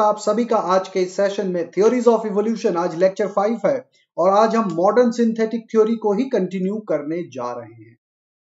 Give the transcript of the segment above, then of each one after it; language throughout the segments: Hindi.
आप सभी का आज के इस सेशन में थ्योरीज ऑफ़ इवोल्यूशन आज लेक्चर फाइव है और आज हम मॉडर्न सिंथेटिक थ्योरी को ही कंटिन्यू करने जा रहे हैं।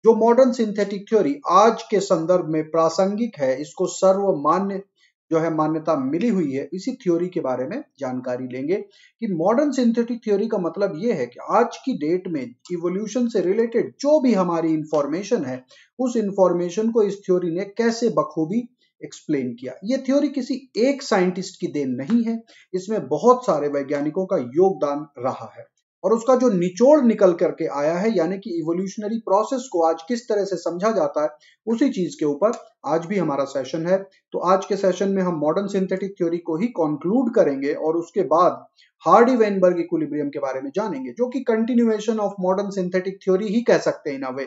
जो मॉडर्न सिंथेटिक थ्योरी आज के संदर्भ में प्रासंगिक है, इसको सर्वमान्य जो है मान्यता मिली हुई है, इसी थ्योरी के बारे में जानकारी लेंगे कि मॉडर्न सिंथेटिक थ्योरी का मतलब यह है कि आज की डेट में इवोल्यूशन से रिलेटेड जो भी हमारी इंफॉर्मेशन है, उस इंफॉर्मेशन को इस थ्योरी ने कैसे बखूबी एक्सप्लेन किया। ये थ्योरी किसी एक साइंटिस्ट की देन नहीं है, इसमें बहुत सारे वैज्ञानिकों का योगदान रहा है और उसका जो निचोड़ निकल करके आया है, यानी कि इवोल्यूशनरी प्रोसेस को आज किस तरह से समझा जाता है, उसी चीज़ के ऊपर आज भी हमारा सेशन है। तो आज के सेशन में हम मॉडर्न सिंथेटिक थ्योरी को ही कंक्लूड करेंगे और उसके बाद हार्डी वेनबर्ग इक्विलिब्रियम के बारे में जानेंगे, जो कि continuation of modern synthetic theory ही कह सकते हैं इन अ वे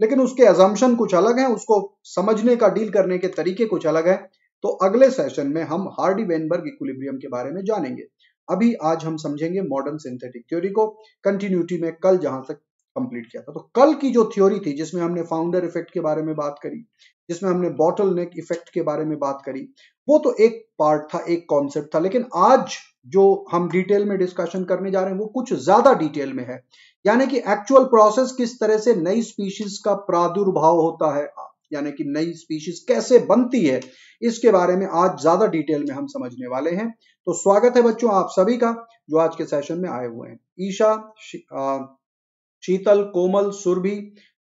लेकिन उसके एजम्पन कुछ अलग है, उसको समझने का डील करने के तरीके कुछ अलग है। तो अगले सेशन में हम हार्डी वेनबर्ग इक्विलिब्रियम के बारे में जानेंगे। अभी आज हम समझेंगे मॉडर्न सिंथेटिक थ्योरी को कंटिन्यूटी में कल जहाँ तक कंप्लीट किया था। तो कल की जो थ्योरी थी, जिसमें हमने फाउंडर इफ़ेक्ट के बारे में बात करी, जिसमें हमने बॉटल नेक इफ़ेक्ट के बारे में बात करी, वो तो एक पार्ट था, एक कॉन्सेप्ट था, लेकिन आज जो हम डिटेल में डिस्कशन करने जा रहे हैं, वो कुछ ज़्यादा डिटेल में है। यानी कि एक्चुअल प्रोसेस किस तरह से नई स्पीशीज का प्रादुर्भाव होता है, यानी कि नई स्पीशीज कैसे बनती है, इसके बारे में आज ज़्यादा डिटेल में हम समझने वाले हैं। तो स्वागत है बच्चों आप सभी का, जो आज के सेशन में आए हुए हैं। ईशा शीतल, कोमल, सुरभि,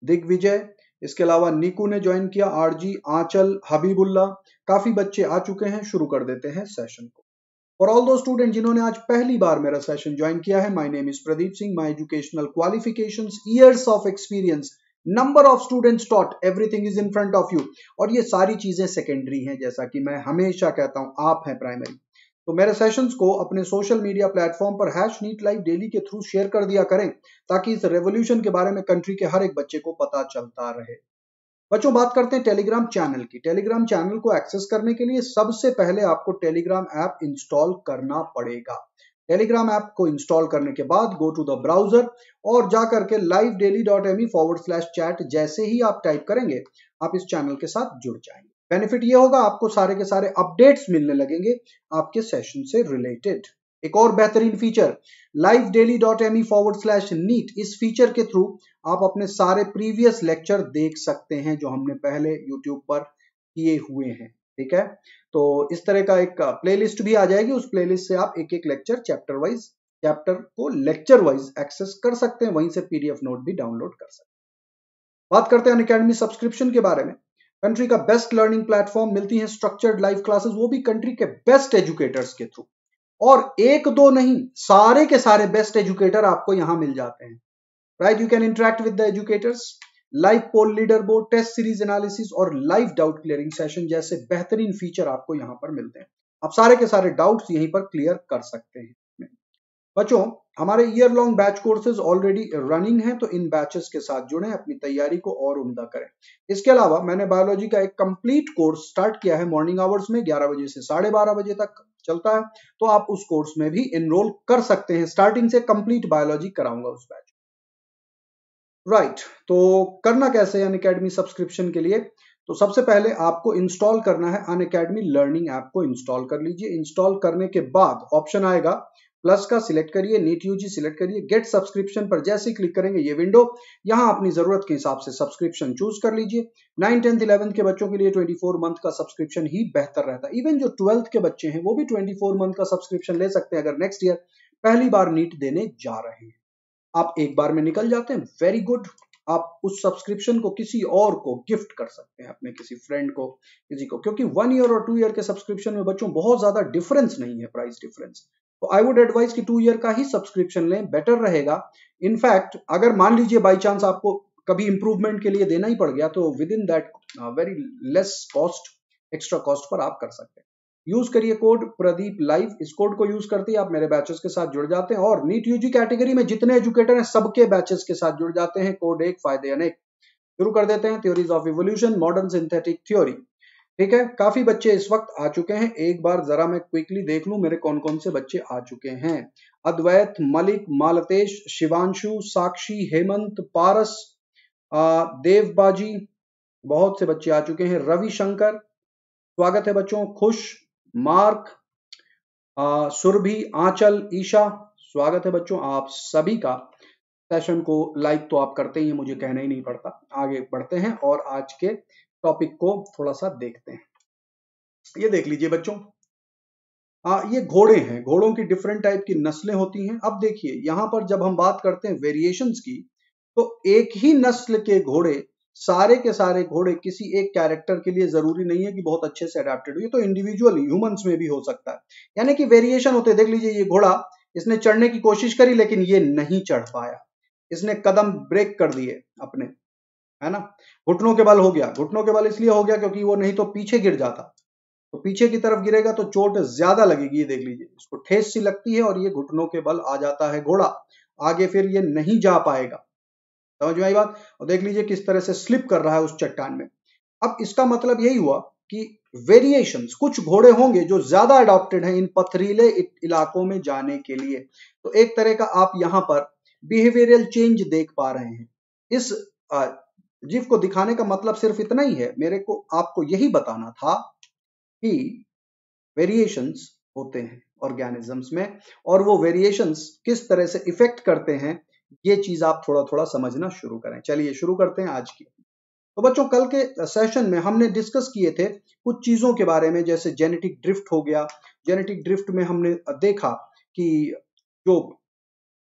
दिग्विजय, इसके अलावा निकू ने ज्वाइन किया, आरजी, आंचल, हबीबुल्ला, काफ़ी बच्चे आ चुके हैं, शुरू कर देते हैं सेशन को। फॉर ऑल दो स्टूडेंट जिन्होंने आज पहली बार मेरा सेशन ज्वाइन किया है my name is Pradeep Singh my educational qualifications years of experience number of students taught everything is in front of you और ये सारी चीज़ें सेकेंडरी हैं, जैसा कि मैं हमेशा कहता हूँ, आप हैं प्राइमरी तो मेरे सेशंस को अपने सोशल मीडिया प्लेटफॉर्म पर हैश नीट लाइव डेली के थ्रू शेयर कर दिया करें, ताकि इस रेवोल्यूशन के बारे में कंट्री के हर एक बच्चे को पता चलता रहे। बच्चों, बात करते हैं टेलीग्राम चैनल की। टेलीग्राम चैनल को एक्सेस करने के लिए सबसे पहले आपको टेलीग्राम ऐप इंस्टॉल करना पड़ेगा। टेलीग्राम ऐप को इंस्टॉल करने के बाद गो टू द ब्राउज़र और जाकर के live daily dot m forward slash chat जैसे ही आप टाइप करेंगे, आप इस चैनल के साथ जुड़ जाएँगे। बेनिफिट ये होगा, आपको सारे के सारे अपडेट्स मिलने लगेंगे आपके सेशन से रिलेटेड एक और बेहतरीन feature live daily dot m forward slash NEET इस फीचर के थ्रू आप अपने सारे प्रीवियस लेक्चर देख सकते हैं जो हमने पहले यूट्यूब पर किए हुए हैं, ठीक है? तो इस तरह का एक प्लेलिस्ट भी आ जाएगी, उस प्लेलिस्ट से आप एक एक लेक्चर चैप्टर वाइज चैप्टर को लेक्चर वाइज एक्सेस कर सकते हैं, वहीं से पीडीएफ नोट भी डाउनलोड कर सकते हैं। बात करते हैं अकेडमी सब्सक्रिप्शन के बारे में। कंट्री का बेस्ट लर्निंग प्लेटफॉर्म मिलती है स्ट्रक्चर्ड लाइव क्लासेस वो भी कंट्री के बेस्ट एजुकेटर्स के थ्रू और एक दो नहीं, सारे के सारे बेस्ट एजुकेटर आपको यहाँ मिल जाते हैं। Right you can interact with the educators live poll leaderboard test series analysis और लाइव डाउट क्लियरिंग सेशन जैसे बेहतरीन फीचर आपको यहाँ पर मिलते हैं। आप सारे के सारे डाउट्स यहीं पर क्लियर कर सकते हैं। बच्चों, हमारे year long batch courses already running हैं तो इन बैचेस के साथ जुड़े, अपनी तैयारी को और उम्दा करें। इसके अलावा मैंने बायोलॉजी का एक कंप्लीट कोर्स स्टार्ट किया है मॉर्निंग आवर्स में 11 बजे से साढ़े बारह बजे तक चलता है। तो आप उस कोर्स में भी एनरोल कर सकते हैं। स्टार्टिंग से कंप्लीट बायोलॉजी कराऊँगा उस बैच राइट right, तो करना कैसे है अन अकेडमी सब्सक्रिप्शन के लिए? तो सबसे पहले आपको इंस्टॉल करना है अन अकेडमी लर्निंग ऐप को इंस्टॉल कर लीजिए। इंस्टॉल करने के बाद ऑप्शन आएगा। प्लस का सिलेक्ट करिए नीट यूजी सिलेक्ट करिए गेट सब्सक्रिप्शन पर जैसे ही क्लिक करेंगे ये विंडो यहाँ अपनी ज़रूरत के हिसाब से सब्सक्रिप्शन चूज़ कर लीजिए। नाइन टेंथ इलेवंथ के बच्चों के लिए 24 मंथ का सब्सक्रिप्शन ही बेहतर रहता है। इवन जो ट्वेल्थ के बच्चे हैं वो भी 24 मंथ का सब्सक्रिप्शन ले सकते हैं अगर नेक्स्ट ईयर पहली बार नीट देने जा रहे हैं। आप एक बार में निकल जाते हैं वेरी गुड आप उस सब्सक्रिप्शन को किसी और को गिफ्ट कर सकते हैं, अपने किसी फ्रेंड को, किसी को, क्योंकि वन ईयर और टू ईयर के सब्सक्रिप्शन में बच्चों बहुत ज़्यादा डिफरेंस नहीं है प्राइस डिफरेंस तो आई वुड एडवाइज कि टू ईयर का ही सब्सक्रिप्शन लें बेटर रहेगा. इनफैक्ट अगर मान लीजिए बाई चांस आपको कभी इंप्रूवमेंट के लिए देना ही पड़ गया तो within that very less cost extra cost पर आप कर सकते हैं। यूज़ करिए कोड प्रदीप लाइव इस कोड को यूज़ करते ही आप मेरे बैचेस के साथ जुड़ जाते हैं और नीट यूजी कैटेगरी में जितने एजुकेटर हैं, सबके बैचेस के साथ जुड़ जाते हैं कोड एक, फ़ायदे अनेक। शुरू कर देते हैं theories of evolution modern synthetic theory ठीक है? काफ़ी बच्चे इस वक्त आ चुके हैं। एक बार जरा मैं क्विकली देख लू मेरे कौन कौन से बच्चे आ चुके हैं। अद्वैत, मलिक, मालतेश, शिवांशु, साक्षी, हेमंत, पारस देवबाजी, बहुत से बच्चे आ चुके हैं। रविशंकर, स्वागत है बच्चों। खुश मार्क सुरभि आंचल ईशा स्वागत है बच्चों आप सभी का। सेशन को लाइक तो आप करते ही मुझे कहना ही नहीं पड़ता। आगे बढ़ते हैं और आज के टॉपिक को थोड़ा सा देखते हैं। ये देख लीजिए बच्चों। आ, ये घोड़े हैं। घोड़ों की डिफरेंट टाइप की नस्लें होती हैं। अब देखिए यहाँ पर जब हम बात करते हैं वेरिएशंस की तो एक ही नस्ल के घोड़े सारे के सारे घोड़े किसी एक कैरेक्टर के लिए ज़रूरी नहीं है कि बहुत अच्छे से अडेप्टेड हो। ये तो इंडिविजुअल ह्यूमंस में भी हो सकता है। यानी कि वेरिएशन होते, देख लीजिए ये घोड़ा, इसने चढ़ने की कोशिश करी लेकिन ये नहीं चढ़ पाया। इसने कदम ब्रेक कर दिए अपने, है ना? घुटनों के बल हो गया। घुटनों के बल इसलिए हो गया क्योंकि वो नहीं तो पीछे गिर जाता। तो पीछे की तरफ़ गिरेगा तो चोट ज़्यादा लगेगी, ये देख लीजिए। इसको ठेस सी लगती है और ये घुटनों के बल आ जाता है घोड़ा। आगे फिर ये नहीं जा पाएगा। समझ में आई बात? और देख लीजिए किस तरह से स्लिप कर रहा है उस चट्टान में। अब इसका मतलब यही हुआ कि वेरिएशंस कुछ घोड़े होंगे जो ज़्यादा अडॉप्टेड हैं इन पथरीले इलाकों में जाने के लिए। तो एक तरह का आप यहाँ पर बिहेवियरल चेंज देख पा रहे हैं। इस जीव को दिखाने का मतलब सिर्फ़ इतना ही है, मेरे को आपको यही बताना था कि वेरिएशंस होते हैं ऑर्गेनिजम्स में, और वो वेरिएशंस किस तरह से इफ़ेक्ट करते हैं ये चीज़ आप थोड़ा थोड़ा समझना शुरू करें। चलिए शुरू करते हैं आज की। तो बच्चों, कल के सेशन में हमने डिस्कस किए थे कुछ चीज़ों के बारे में, जैसे जेनेटिक ड्रिफ्ट हो गया। जेनेटिक ड्रिफ्ट में हमने देखा कि जो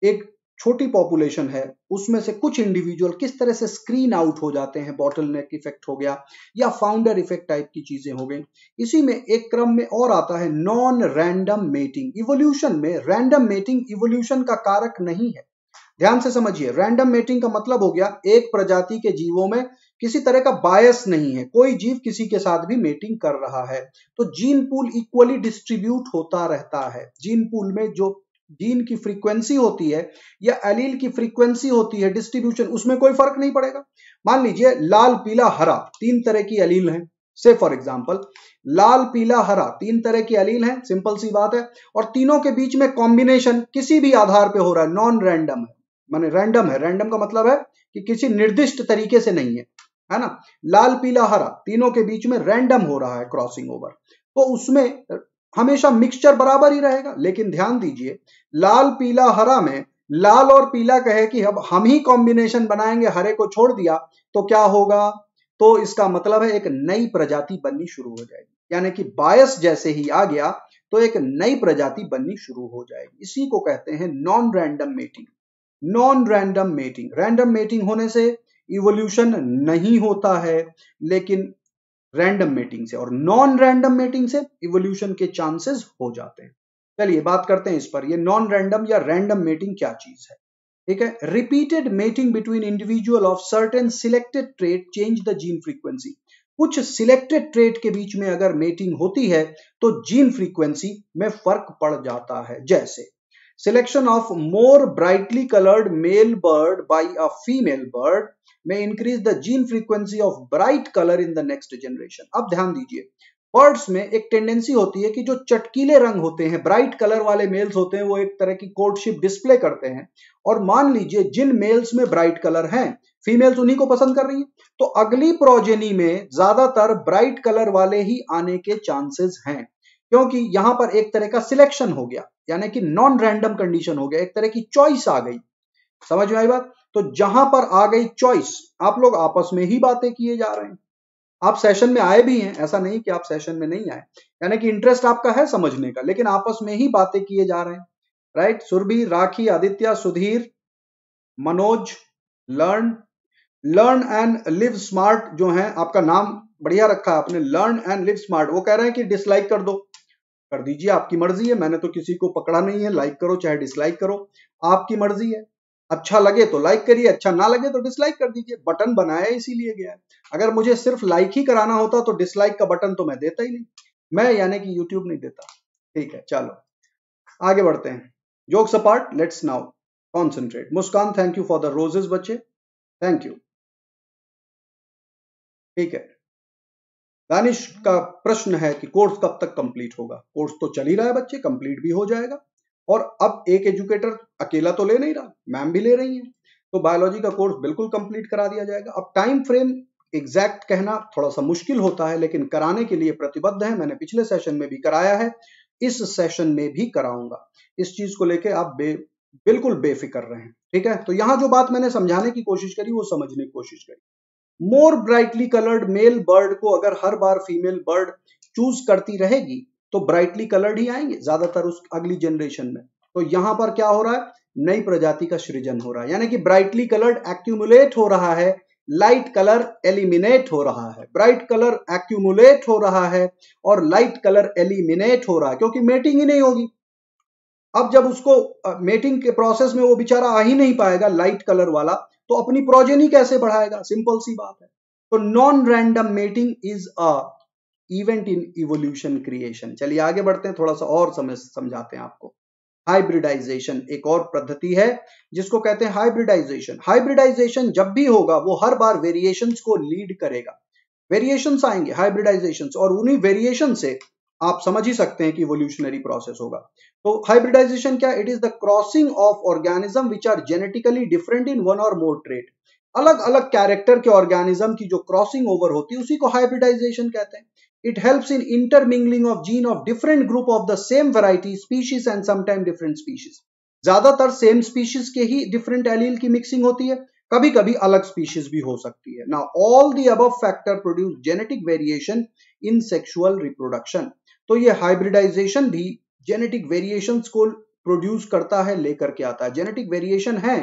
एक छोटी पॉपुलेशन है, उसमें से कुछ इंडिविजुअल किस तरह से स्क्रीन आउट हो जाते हैं बॉटल नेक इफ़ेक्ट हो गया या फाउंडर इफ़ेक्ट टाइप की चीज़ें हो गई। इसी में एक क्रम में और आता है नॉन रैंडम मेटिंग इवोल्यूशन में रैंडम मेटिंग इवोल्यूशन का कारक नहीं है। ध्यान से समझिए रैंडम मेटिंग का मतलब हो गया एक प्रजाति के जीवों में किसी तरह का बायस नहीं है, कोई जीव किसी के साथ भी मेटिंग कर रहा है। तो जीन पूल इक्वली डिस्ट्रीब्यूट होता रहता है। जीन पूल में जो जीन की फ्रीक्वेंसी होती है या एलील की फ्रीक्वेंसी होती है डिस्ट्रीब्यूशन उसमें कोई फ़र्क नहीं पड़ेगा। मान लीजिए, लाल, पीला, हरा, तीन तरह की अलील हैं। से फॉर एग्ज़ाम्पल लाल, पीला, हरा, तीन तरह की अलील हैं सिंपल सी बात है। और तीनों के बीच में कॉम्बिनेशन किसी भी आधार पे हो रहा है नॉन रैंडम है। माने रैंडम है। रैंडम का मतलब है कि किसी निर्दिष्ट तरीके से नहीं है। है ना? लाल, पीला, हरा तीनों के बीच में रैंडम हो रहा है क्रॉसिंग ओवर तो उसमें हमेशा मिक्सचर बराबर ही रहेगा। लेकिन ध्यान दीजिए, लाल, पीला, हरा में लाल और पीला कहे कि अब हम ही कॉम्बिनेशन बनाएँगे, हरे को छोड़ दिया तो क्या होगा? तो इसका मतलब है एक नई प्रजाति बननी शुरू हो जाएगी। यानी कि बायस जैसे ही आ गया तो एक नई प्रजाति बननी शुरू हो जाएगी। इसी को कहते हैं non random mating non random mating random mating होने से इवोल्यूशन नहीं होता है, लेकिन रैंडम मेटिंग से और नॉन रैंडम मेटिंग से इवोल्यूशन के चांसेस हो जाते हैं। चलिए बात करते हैं इस पर। ये नॉन रैंडम या रैंडम मेटिंग क्या चीज़ है? ठीक है? Repeated mating between individual of certain selected trait change the gene frequency कुछ सिलेक्टेड ट्रेड के बीच में अगर मेटिंग होती है तो जीन फ्रीक्वेंसी में फ़र्क पड़ जाता है। जैसे Selection of more brightly colored male bird by a female bird may increase the gene frequency of bright color in the next generation. अब ध्यान दीजिए बर्ड्स में एक टेंडेंसी होती है कि जो चटकीले रंग होते हैं ब्राइट कलर वाले मेल्स होते हैं, वो एक तरह की कोर्टशिप डिस्प्ले करते हैं। और मान लीजिए, जिन मेल्स में ब्राइट कलर हैं फीमेल्स उन्हीं को पसंद कर रही है। तो अगली प्रोजेनी में ज़्यादातर ब्राइट कलर वाले ही आने के चांसेस हैं। क्योंकि यहाँ पर एक तरह का सिलेक्शन हो गया, यानी कि नॉन रैंडम कंडीशन हो गया, एक तरह की चॉइस आ गई। समझ में आई बात? तो जहाँ पर आ गई चॉइस आप लोग आपस में ही बातें किए जा रहे हैं। आप सेशन में आए भी हैं, ऐसा नहीं कि आप सेशन में नहीं आए। यानी कि इंटरेस्ट आपका है समझने का, लेकिन आपस में ही बातें किए जा रहे हैं। Right Surbhi, Rakhi, Aditya, Sudhir, Manoj learn learn and live smart जो है, आपका नाम बढ़िया रखा है आपने। लर्न एंड लिव स्मार्ट वो कह रहे हैं कि डिसलाइक कर दो। कर दीजिए, आपकी मर्ज़ी है, मैंने तो किसी को पकड़ा नहीं है लाइक करो, चाहे डिसलाइक करो, आपकी मर्ज़ी है। अच्छा लगे तो लाइक करिए अच्छा ना लगे तो डिसलाइक कर दीजिए बटन बनाया इसीलिए गया है। अगर मुझे सिर्फ़ लाइक ही कराना होता तो डिसलाइक का बटन तो मैं देता ही नहीं। मैं यानी कि यूट्यूब नहीं देता। ठीक है, चलो। आगे बढ़ते हैं। Jokes apart let's now concentrate Muskan thank you for the roses बच्चे। थैंक यू ठीक है। दानिश का प्रश्न है कि कोर्स कब तक कंप्लीट होगा। कोर्स तो चल ही रहा है बच्चे कंप्लीट भी हो जाएगा। और अब एक एजुकेटर अकेला तो ले नहीं रहा मैम भी ले रही है। तो बायोलॉजी का कोर्स बिल्कुल कंप्लीट करा दिया जाएगा। अब टाइम फ्रेम एग्जैक्ट कहना थोड़ा सा मुश्किल होता है लेकिन कराने के लिए प्रतिबद्ध है। मैंने पिछले सेशन में भी कराया है। इस सेशन में भी कराऊँगा। इस चीज़ को लेके आप बे, बिल्कुल बेफिक्र रहें। ठीक है? तो यहाँ जो बात मैंने समझाने की कोशिश करी वो समझने की कोशिश करी। More brightly coloured male bird को अगर हर बार फीमेल बर्ड चूज़ करती रहेगी तो ब्राइटली कलर्ड ही आएँगे, ज़्यादातर उस अगली जनरेशन में। तो यहाँ पर क्या हो रहा है? नई प्रजाति का सृजन हो रहा है। यानी कि ब्राइटली कलर्ड एक्यूमुलेट हो रहा है लाइट कलर एलिमिनेट हो रहा है। ब्राइट कलर एक्यूमुलेट हो रहा है और लाइट कलर एलिमिनेट हो रहा है, क्योंकि मेटिंग ही नहीं होगी। अब जब उसको मेटिंग के प्रोसेस में वो बेचारा आ ही नहीं पाएगा लाइट कलर वाला तो अपनी प्रोजेनी कैसे बढ़ाएगा? सिंपल सी बात है। तो non random mating is a event in evolution creation चलिए आगे बढ़ते हैं, थोड़ा सा और समझ समझाते हैं आपको। हाइब्रिडाइजेशन एक और पद्धति है, जिसको कहते हैं हाइब्रिडाइजेशन हाइब्रिडाइजेशन जब भी होगा, वो हर बार वेरिएशंस को लीड करेगा। वेरिएशंस आएँगे हाइब्रिडाइजेशन और उन्हीं वेरिएशन से आप समझ ही सकते हैं कि इवोल्यूशनरी प्रोसेस होगा। तो हाइब्रिडाइजेशन क्या it is the crossing of organism which are genetically different in one or more trait अलग अलग कैरेक्टर के ऑर्गेनिज्म की जो क्रॉसिंग ओवर होती है, उसी को हाइब्रिडाइजेशन कहते हैं। It helps in intermingling of gene of different group of the same variety species and sometime different species ज़्यादातर सेम स्पीशीज के ही डिफरेंट एलील की मिक्सिंग होती है। कभी कभी अलग स्पीशीज भी हो सकती है। ना all the above factor produce genetic variation in sexual reproduction तो ये हाइब्रिडाइजेशन भी जेनेटिक वेरिएशन को प्रोड्यूस करता है, लेकर के आता है। जेनेटिक वेरिएशन है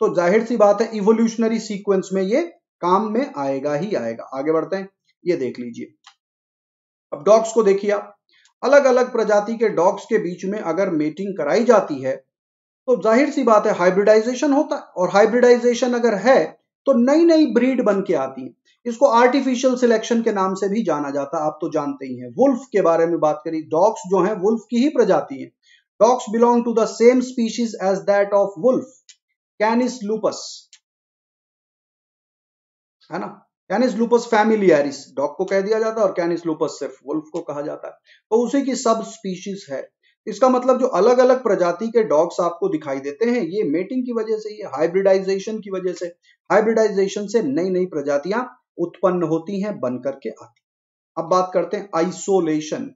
तो ज़ाहिर सी बात है इवोल्यूशनरी सीक्वेंस में ये काम में आएगा ही आएगा। आगे बढ़ते हैं, ये देख लीजिए। अब डॉग्स को देखिए अलग अलग प्रजाति के डॉग्स के बीच में अगर मेटिंग कराई जाती है तो ज़ाहिर सी बात है हाइब्रिडाइजेशन होता है। और हाइब्रिडाइजेशन अगर है तो नई नई ब्रीड बन के आती है। इसको आर्टिफिशियल सिलेक्शन के नाम से भी जाना जाता है, आप तो जानते ही हैं। वुल्फ के बारे में बात करी डॉग्स जो हैं वुल्फ की ही प्रजाति है। Dogs belong to the same species as that of wolf Canis lupus है ना? कैनिस लूपस फैमिलियरिस डॉग को कह दिया जाता है और कैनिस लूपस सिर्फ़ वुल्फ को कहा जाता है। तो उसी की सब स्पीशीज है। इसका मतलब जो अलग अलग प्रजाति के डॉग्स आपको दिखाई देते हैं, ये मेटिंग की वजह से, ये हाइब्रिडाइजेशन की वजह से हाइब्रिडाइजेशन से नई नई प्रजातियाँ उत्पन्न होती हैं बन करके आती अब बात करते हैं आइसोलेशन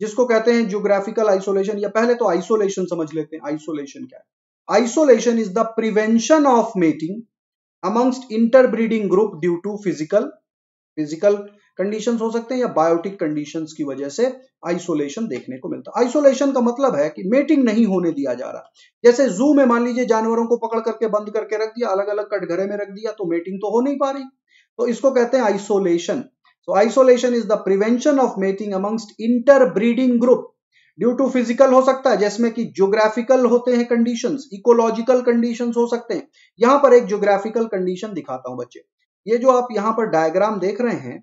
जिसको कहते हैं जियोग्राफिकल आइसोलेशन या पहले तो आइसोलेशन समझ लेते हैं आइसोलेशन क्या है? Isolation is the prevention of mating amongst interbreeding group due to physical physical condition हो सकते हैं या बायोटिक कंडीशन की वजह से आइसोलेशन देखने को मिलता है। आइसोलेशन का मतलब है कि मेटिंग नहीं होने दिया जा रहा। जैसे जू में मान लीजिए जानवरों को पकड़ करके बंद करके रख दिया अलग अलग कटघरे में रख दिया तो मेटिंग तो हो नहीं पा रही। तो इसको कहते हैं isolation so isolation is the prevention of mating amongst inter breeding group due to physical हो सकता है, जिसमें कि ज्योग्राफिकल होते हैं कंडीशंस इकोलॉजिकल कंडीशंस हो सकते हैं। यहाँ पर एक ज्योग्राफिकल कंडीशन दिखाता हूँ बच्चे। ये जो आप यहाँ पर डायग्राम देख रहे हैं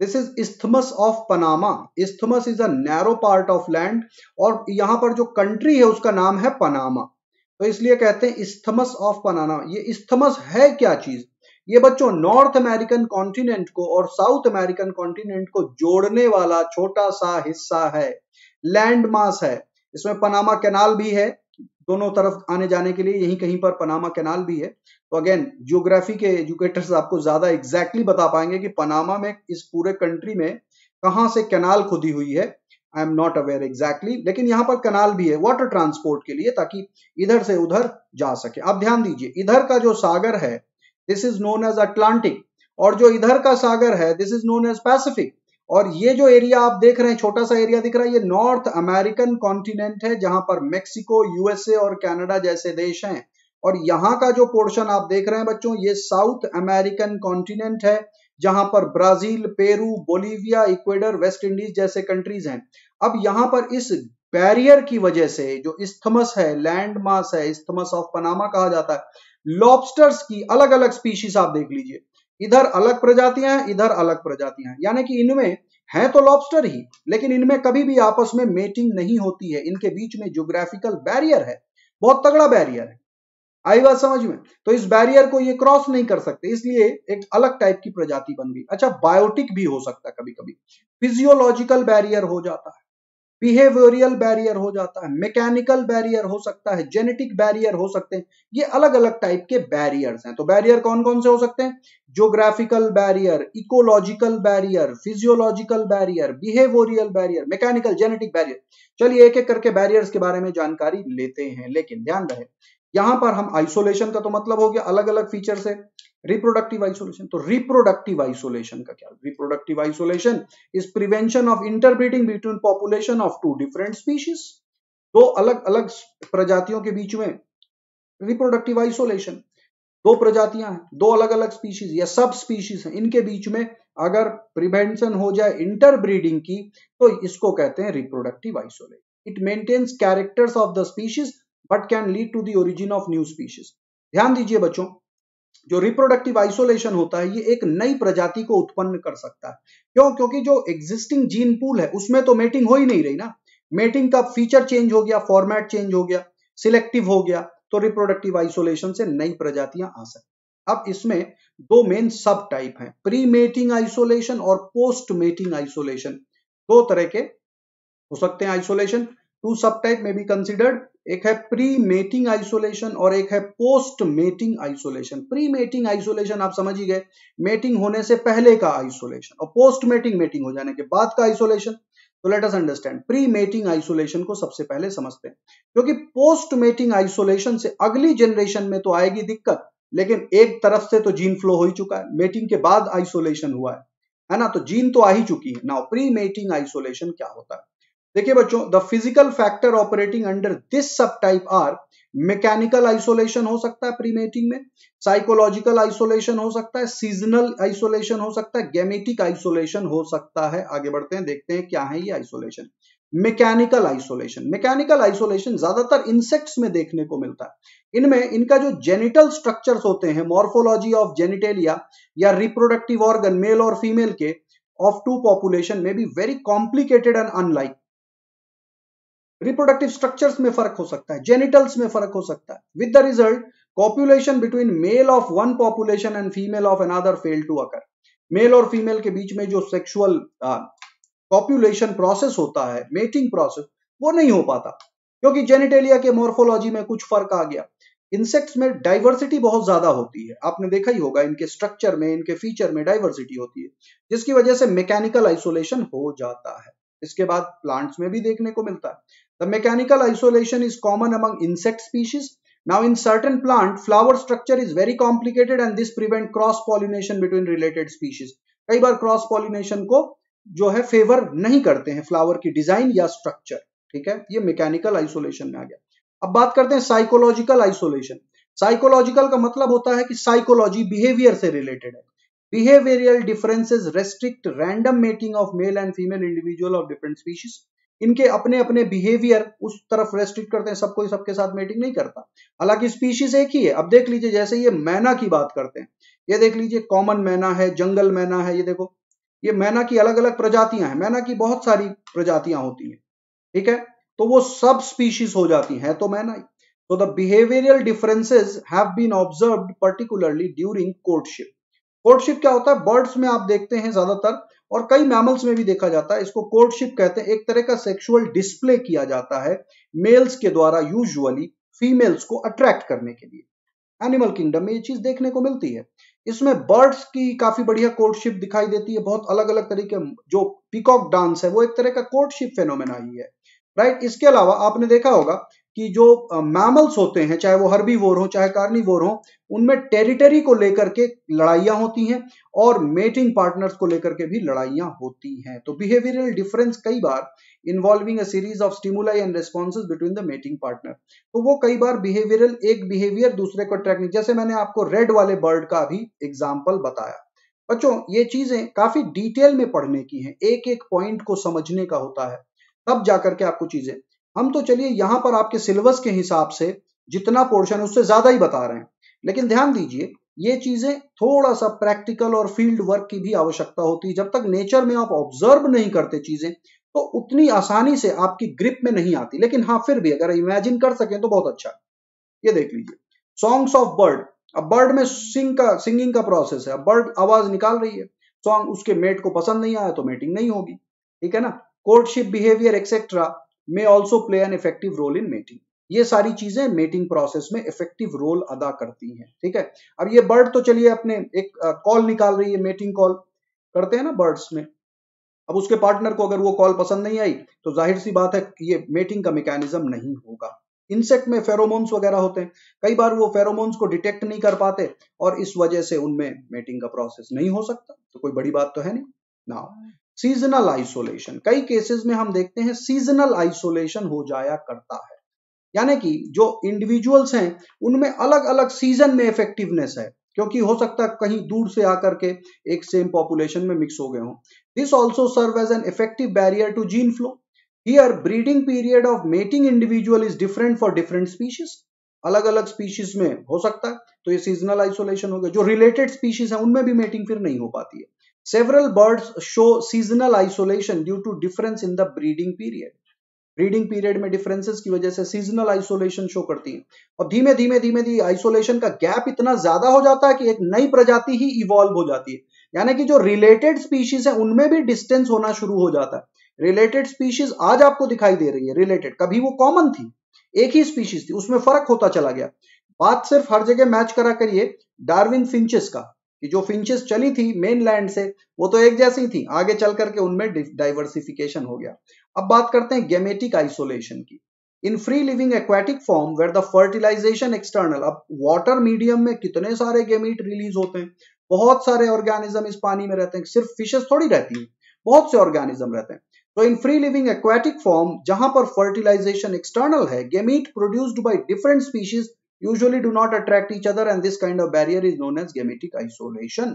this is isthmus of Panama isthmus is a narrow part of land और यहाँ पर जो कंट्री है उसका नाम है पनामा तो इसलिए कहते हैं इस्थमस ऑफ़ पनामा ये इस्थमस है क्या चीज़? ये बच्चों नॉर्थ अमेरिकन कॉन्टिनेंट को और साउथ अमेरिकन कॉन्टिनेंट को जोड़ने वाला छोटा सा हिस्सा है. लैंड मास है. इसमें पनामा कैनाल भी है. दोनों तरफ़ आने जाने के लिए यहीं कहीं पर पनामा कैनाल भी है। तो अगेन जियोग्राफी के एजुकेटर्स आपको ज़्यादा एग्जैक्टली बता पाएँगे कि पनामा में इस पूरे कंट्री में कहाँ से कैनाल खुदी हुई है। I am not aware exactly लेकिन यहाँ पर कनाल भी है वाटर ट्रांसपोर्ट के लिए, ताकि इधर से उधर जा सके। आप ध्यान दीजिए, इधर का जो सागर है this is known as Atlantic और जो इधर का सागर है this is known as Pacific और ये जो एरिया आप देख रहे हैं, छोटा सा एरिया दिख रहा है, ये नॉर्थ अमेरिकन कॉन्टिनेंट है, जहाँ पर मेक्सिको यूएसए और कनाडा जैसे देश हैं। और यहाँ का जो पोर्शन आप देख रहे हैं बच्चों, ये साउथ अमेरिकन कॉन्टिनेंट है, जहाँ पर Brazil Peru Bolivia Ecuador West Indies जैसे कंट्रीज़ हैं। अब यहाँ पर इस बैरियर की वजह से, जो इस्थमस है लैंड मास है इस्थमस ऑफ़ पनामा कहा जाता है लॉबस्टर्स की अलग अलग स्पीशीज आप देख लीजिए। इधर अलग प्रजातियाँ हैं, इधर अलग प्रजातियाँ हैं। यानी कि इनमें हैं तो लॉबस्टर ही, लेकिन इनमें कभी भी आपस में मेटिंग नहीं होती है। इनके बीच में ज्योग्राफिकल बैरियर है, बहुत तगड़ा बैरियर है। आई बात समझ में? तो इस बैरियर को ये क्रॉस नहीं कर सकते, इसलिए एक अलग टाइप की प्रजाति बन गई। अच्छा बायोटिक भी हो सकता है कभी कभी फिजियोलॉजिकल बैरियर हो जाता है। बिहेवियरियल बैरियर हो जाता है, मैकेनिकल बैरियर हो सकता है, जेनेटिक बैरियर हो सकते हैं, ये अलग अलग टाइप के बैरियर्स हैं। तो बैरियर कौन कौन से हो सकते हैं? Geographical barrier, ecological barrier, physiological barrier behavioural barrier, mechanical, genetic barrier. चलिए एक एक करके बैरियर्स के बारे में जानकारी लेते हैं, लेकिन ध्यान रहे, यहाँ पर हम आइसोलेशन का तो मतलब हो गया अलग अलग फीचर से। रिप्रोडक्टिव आइसोलेशन तो रिप्रोडक्टिव आइसोलेशन का क्या? Reproductive isolation is prevention of interbreeding between population of two different species दो अलग अलग प्रजातियों के बीच में रिप्रोडक्टिव आइसोलेशन दो प्रजातियाँ हैं, दो अलग अलग स्पीशीज या सब स्पीशीज हैं, इनके बीच में अगर प्रिवेंशन हो जाए इंटरब्रीडिंग की तो इसको कहते हैं reproductive isolation it maintains characters of the species but can lead to the origin of new species ध्यान दीजिए बच्चों जो रिप्रोडक्टिव आइसोलेशन होता है, ये एक नई प्रजाति को उत्पन्न कर सकता है। क्यों? क्योंकि जो एग्जिस्टिंग जीन पूल है, उसमें तो मेटिंग हो ही नहीं रही ना। मेटिंग का फीचर चेंज हो गया फॉर्मेट चेंज हो गया सिलेक्टिव हो गया तो रिप्रोडक्टिव आइसोलेशन से नई प्रजातियाँ आ सकती अब इसमें दो मेन सब टाइप हैं प्री मेटिंग आइसोलेशन और पोस्ट मेटिंग आइसोलेशन दो तरह के हो सकते हैं आइसोलेशन टू सब टाइप में बी कंसिडर्ड एक है प्री मेटिंग आइसोलेशन और एक है post mating isolation pre mating isolation आप समझ ही गए मेटिंग होने से पहले का आइसोलेशन और पोस्ट मेटिंग मेटिंग हो जाने के बाद का आइसोलेशन तो let us understand pre mating isolation को सबसे पहले समझते हैं। क्योंकि पोस्ट मेटिंग आइसोलेशन से अगली जनरेशन में तो आएगी दिक्कत, लेकिन एक तरफ़ से तो जीन फ्लो हो ही चुका है। मेटिंग के बाद आइसोलेशन हुआ है। है ना? तो जीन तो आ ही चुकी है। नाउ प्री मेटिंग आइसोलेशन क्या होता है? देखिए बच्चों the physical factor operating under this subtype are mechanical isolation हो सकता है प्रीमेटिंग में साइकोलॉजिकल आइसोलेशन हो सकता है सीजनल आइसोलेशन हो सकता है गेमेटिक आइसोलेशन हो सकता है। आगे बढ़ते हैं, देखते हैं क्या है ये isolation mechanical isolation mechanical isolation ज़्यादातर इंसेक्ट्स में देखने को मिलता है। इनमें इनका जो जेनिटल स्ट्रक्चर्स होते हैं मॉर्फोलॉजी ऑफ़ जेनिटेलिया या रिप्रोडक्टिव ऑर्गन मेल और फीमेल के ऑफ़ टू पॉपुलेशन में be very complicated and unlike reproductive structures में फ़र्क हो सकता है जेनिटल्स में फ़र्क हो सकता है। With the result population between male of one population and female of another fail to occur male और फीमेल के बीच में जो सेक्सुअल पॉपुलेशन प्रोसेस होता है मेटिंग प्रोसेस वो नहीं हो पाता। क्योंकि जेनिटेलिया के मोर्फोलॉजी में कुछ फ़र्क आ गया। इंसेक्ट्स में डाइवर्सिटी बहुत ज़्यादा होती है। आपने देखा ही होगा, इनके स्ट्रक्चर में, इनके फीचर में डाइवर्सिटी होती है। जिसकी वजह से मैकेनिकल आइसोलेशन हो जाता है। इसके बाद प्लांट्स में भी देखने को मिलता है। The mechanical isolation is common among insect species. Now in certain plant, flower structure is very complicated and this prevent cross pollination between related species. कई बार क्रॉस पॉलिनेशन को जो है फेवर नहीं करते हैं फ्लावर की डिज़ाइन या स्ट्रक्चर ठीक है? ये मैकेनिकल आइसोलेशन में आ गया। अब बात करते हैं साइकोलॉजिकल आइसोलेशन साइकोलॉजिकल का मतलब होता है कि साइकोलॉजी बिहेवियर से रिलेटेड है। Behavioural differences restrict random mating of male and female individual of different species इनके अपने अपने बिहेवियर उस तरफ़ रेस्ट्रिक्ट करते हैं सब कोई सबके साथ मीटिंग नहीं करता। हालाँकि स्पीशीज एक ही है, अब देख लीजिए जैसे ये मैना की बात करते हैं। ये देख लीजिए कॉमन मैना है जंगल मैना है, ये देखो। ये मैना की अलग अलग प्रजातियाँ हैं, मैना की बहुत सारी प्रजातियाँ होती हैं, ठीक है? तो वो सब स्पीशीज हो जाती हैं तो मैना ही। तो the behavioural differences have been observed particularly during courtship courtship क्या होता है? बर्ड्स में आप देखते हैं ज़्यादातर और कई मैमल्स में भी देखा जाता है, इसको कोर्टशिप कहते हैं। एक तरह का सेक्सुअल डिस्प्ले किया जाता है मेल्स के द्वारा यूजुअली फीमेल्स को अट्रैक्ट करने के लिए। एनिमल किंगडम में ये चीज़ देखने को मिलती है। इसमें बर्ड्स की काफ़ी बढ़िया कोर्टशिप दिखाई देती है, बहुत अलग अलग तरीके जो पिकॉक डांस है, वो एक तरह का कोर्टशिप फेनोमेना ही। है राइट इसके अलावा आपने देखा होगा कि जो मैमल्स होते हैं, चाहे वो हर्बी वोर हो, चाहे कार्निवोर हो, उनमें टेरिटरी को लेकर के लड़ाइयाँ होती हैं और मेटिंग पार्टनर्स को लेकर के भी लड़ाइयाँ होती हैं। तो बिहेवियरल डिफरेंस कई बार involving a series of stimuli and responses between the mating partner तो वो कई बार बिहेवियरल एक बिहेवियर दूसरे को अट्रैक्ट नहीं, जैसे मैंने आपको रेड वाले बर्ड का भी एग्ज़ाम्पल बताया। बच्चों, ये चीज़ें काफ़ी डिटेल में पढ़ने की हैं एक एक पॉइंट को समझने का होता है। तब जाकर के आपको चीज़ें हम तो चलिए यहाँ पर आपके सिलेबस के हिसाब से जितना पोर्शन उससे ज़्यादा ही बता रहे हैं। लेकिन ध्यान दीजिए, ये चीज़ें थोड़ा सा प्रैक्टिकल और फ़ील्ड वर्क की भी आवश्यकता होती है। जब तक नेचर में आप ऑब्ज़र्व नहीं करते चीज़ें तो उतनी आसानी से आपकी ग्रिप में नहीं आती। लेकिन हाँ फिर भी अगर इमेजिन कर सकें तो बहुत अच्छा ये देख लीजिए। सॉन्ग्स ऑफ़ बर्ड अब बर्ड में सिंग का सिंगिंग का प्रोसेस है। बर्ड आवाज़ निकाल रही है। सॉन्ग उसके मेट को पसंद नहीं आया तो मेटिंग नहीं होगी। ठीक है ना? Courtship behaviour etcetera may also play an effective role in mating ये सारी चीज़ें मेटिंग प्रोसेस में इफ़ेक्टिव रोल अदा करती हैं, ठीक है? अब ये बर्ड तो चलिए अपने एक कॉल निकाल रही है मेटिंग कॉल करते हैं ना बर्ड्स में। अब उसके पार्टनर को अगर वो कॉल पसंद नहीं आई तो ज़ाहिर सी बात है कि ये मेटिंग का मैकेनिज्म नहीं होगा। इंसेक्ट में फेरोमोन्स वगैरह होते हैं। कई बार वो फेरोमोन्स को डिटेक्ट नहीं कर पाते और इस वजह से उनमें मेटिंग का प्रोसेस नहीं हो सकता। तो कोई बड़ी बात तो है नहीं। ना सीजनल आइसोलेशन कई केसेस में हम देखते हैं सीजनल आइसोलेशन हो जाया करता है। यानी कि जो इंडिविजुअल्स हैं, उनमें अलग अलग सीज़न में इफेक्टिवनेस है। क्योंकि हो सकता है कहीं दूर से आकर के एक सेम पॉपुलेशन में मिक्स हो गए हों। This also serve as an effective barrier to gene flow here breeding period of mating individual is different for different species अलग अलग स्पीशीज में हो सकता है तो ये सीजनल आइसोलेशन हो गया। जो रिलेटेड स्पीशीज है, उनमें भी मेटिंग फिर नहीं हो पाती है। Several birds show seasonal isolation due to difference in the breeding period breeding period में डिफरेंसेस की वजह से सीजनल आइसोलेशन शो करती है। और धीमे धीमे धीमे धीमे आइसोलेशन का गैप इतना ज़्यादा हो जाता है कि एक नई प्रजाति ही इवॉल्व हो जाती है। यानी कि जो रिलेटेड स्पीशीज है, उनमें भी डिस्टेंस होना शुरू हो जाता है। रिलेटेड स्पीशीज आज आपको दिखाई दे रही है रिलेटेड कभी वो कॉमन थी, एक ही स्पीशीज थी, उसमें फ़र्क होता चला गया। बात सिर्फ़ हर जगह मैच करा करिए डार्विन फिंचेस का। कि जो फिंचेस चली थी मेन लैंड से, वो तो एक जैसी थी। आगे चल करके उनमें डाइवर्सिफिकेशन हो गया। अब बात करते हैं गेमेटिक आइसोलेशन की। In free living aquatic form where the fertilization external अब वाटर मीडियम में कितने सारे गेमीट रिलीज़ होते हैं? बहुत सारे ऑर्गेनिज्म इस पानी में रहते हैं। सिर्फ़ फिशेस थोड़ी रहती हैं। बहुत से ऑर्गेनिज्म रहते हैं। तो in free living aquatic form जहाँ पर फर्टिलाइजेशन एक्सटर्नल है gamete produced by different species usually do not attract each other and this kind of barrier is known as gametic isolation.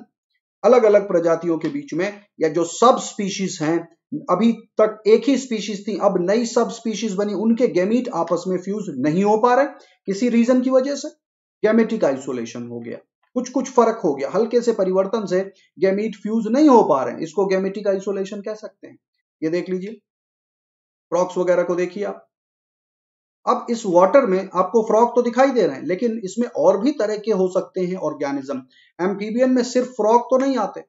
अलग अलग प्रजातियों के बीच में या जो सब स्पीशीज हैं, अभी तक एक ही स्पीशीज थी, अब नई सब स्पीशीज बनी, उनके गैमीट आपस में फ्यूज नहीं हो पा रहे। किसी रीजन की वजह से गैमेटिक आइसोलेशन हो गया। कुछ कुछ फ़र्क हो गया। हल्के से परिवर्तन से गैमीट फ्यूज नहीं हो पा रहे। इसको गैमेटिक आइसोलेशन कह सकते हैं। ये देख लीजिए। प्रॉक्स वगैरह को देखिए आप। अब इस वाटर में आपको फ्रॉग तो दिखाई दे रहे हैं, लेकिन इसमें और भी तरह के हो सकते हैं ऑर्गेनिज्म एम्फीबियन में सिर्फ़ फ्रॉग तो नहीं आते।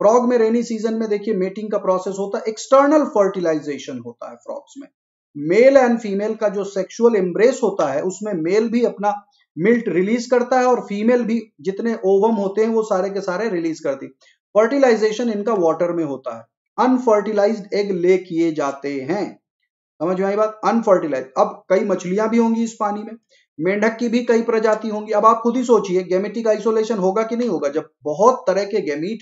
फ्रॉग में रेनी सीज़न में देखिए मेटिंग का प्रोसेस होता है एक्सटर्नल फर्टिलाइजेशन होता है फ्रॉग्स में। मेल एंड फीमेल का जो सेक्सुअल एम्ब्रेस होता है, उसमें मेल भी अपना मिल्ट रिलीज़ करता है और फीमेल भी जितने ओवम होते हैं वो सारे के सारे रिलीज़ करती फर्टिलाइजेशन इनका वाटर में होता है। अनफर्टिलाइज्ड एग ले किए जाते हैं। समझ में आई बात? अनफर्टिलाइज अब कई मछलियाँ भी होंगी इस पानी में। मेंढक की भी कई प्रजाति होंगी। अब आप खुद ही सोचिए गेमेटिक आइसोलेशन होगा कि नहीं होगा? जब बहुत तरह के गेमीट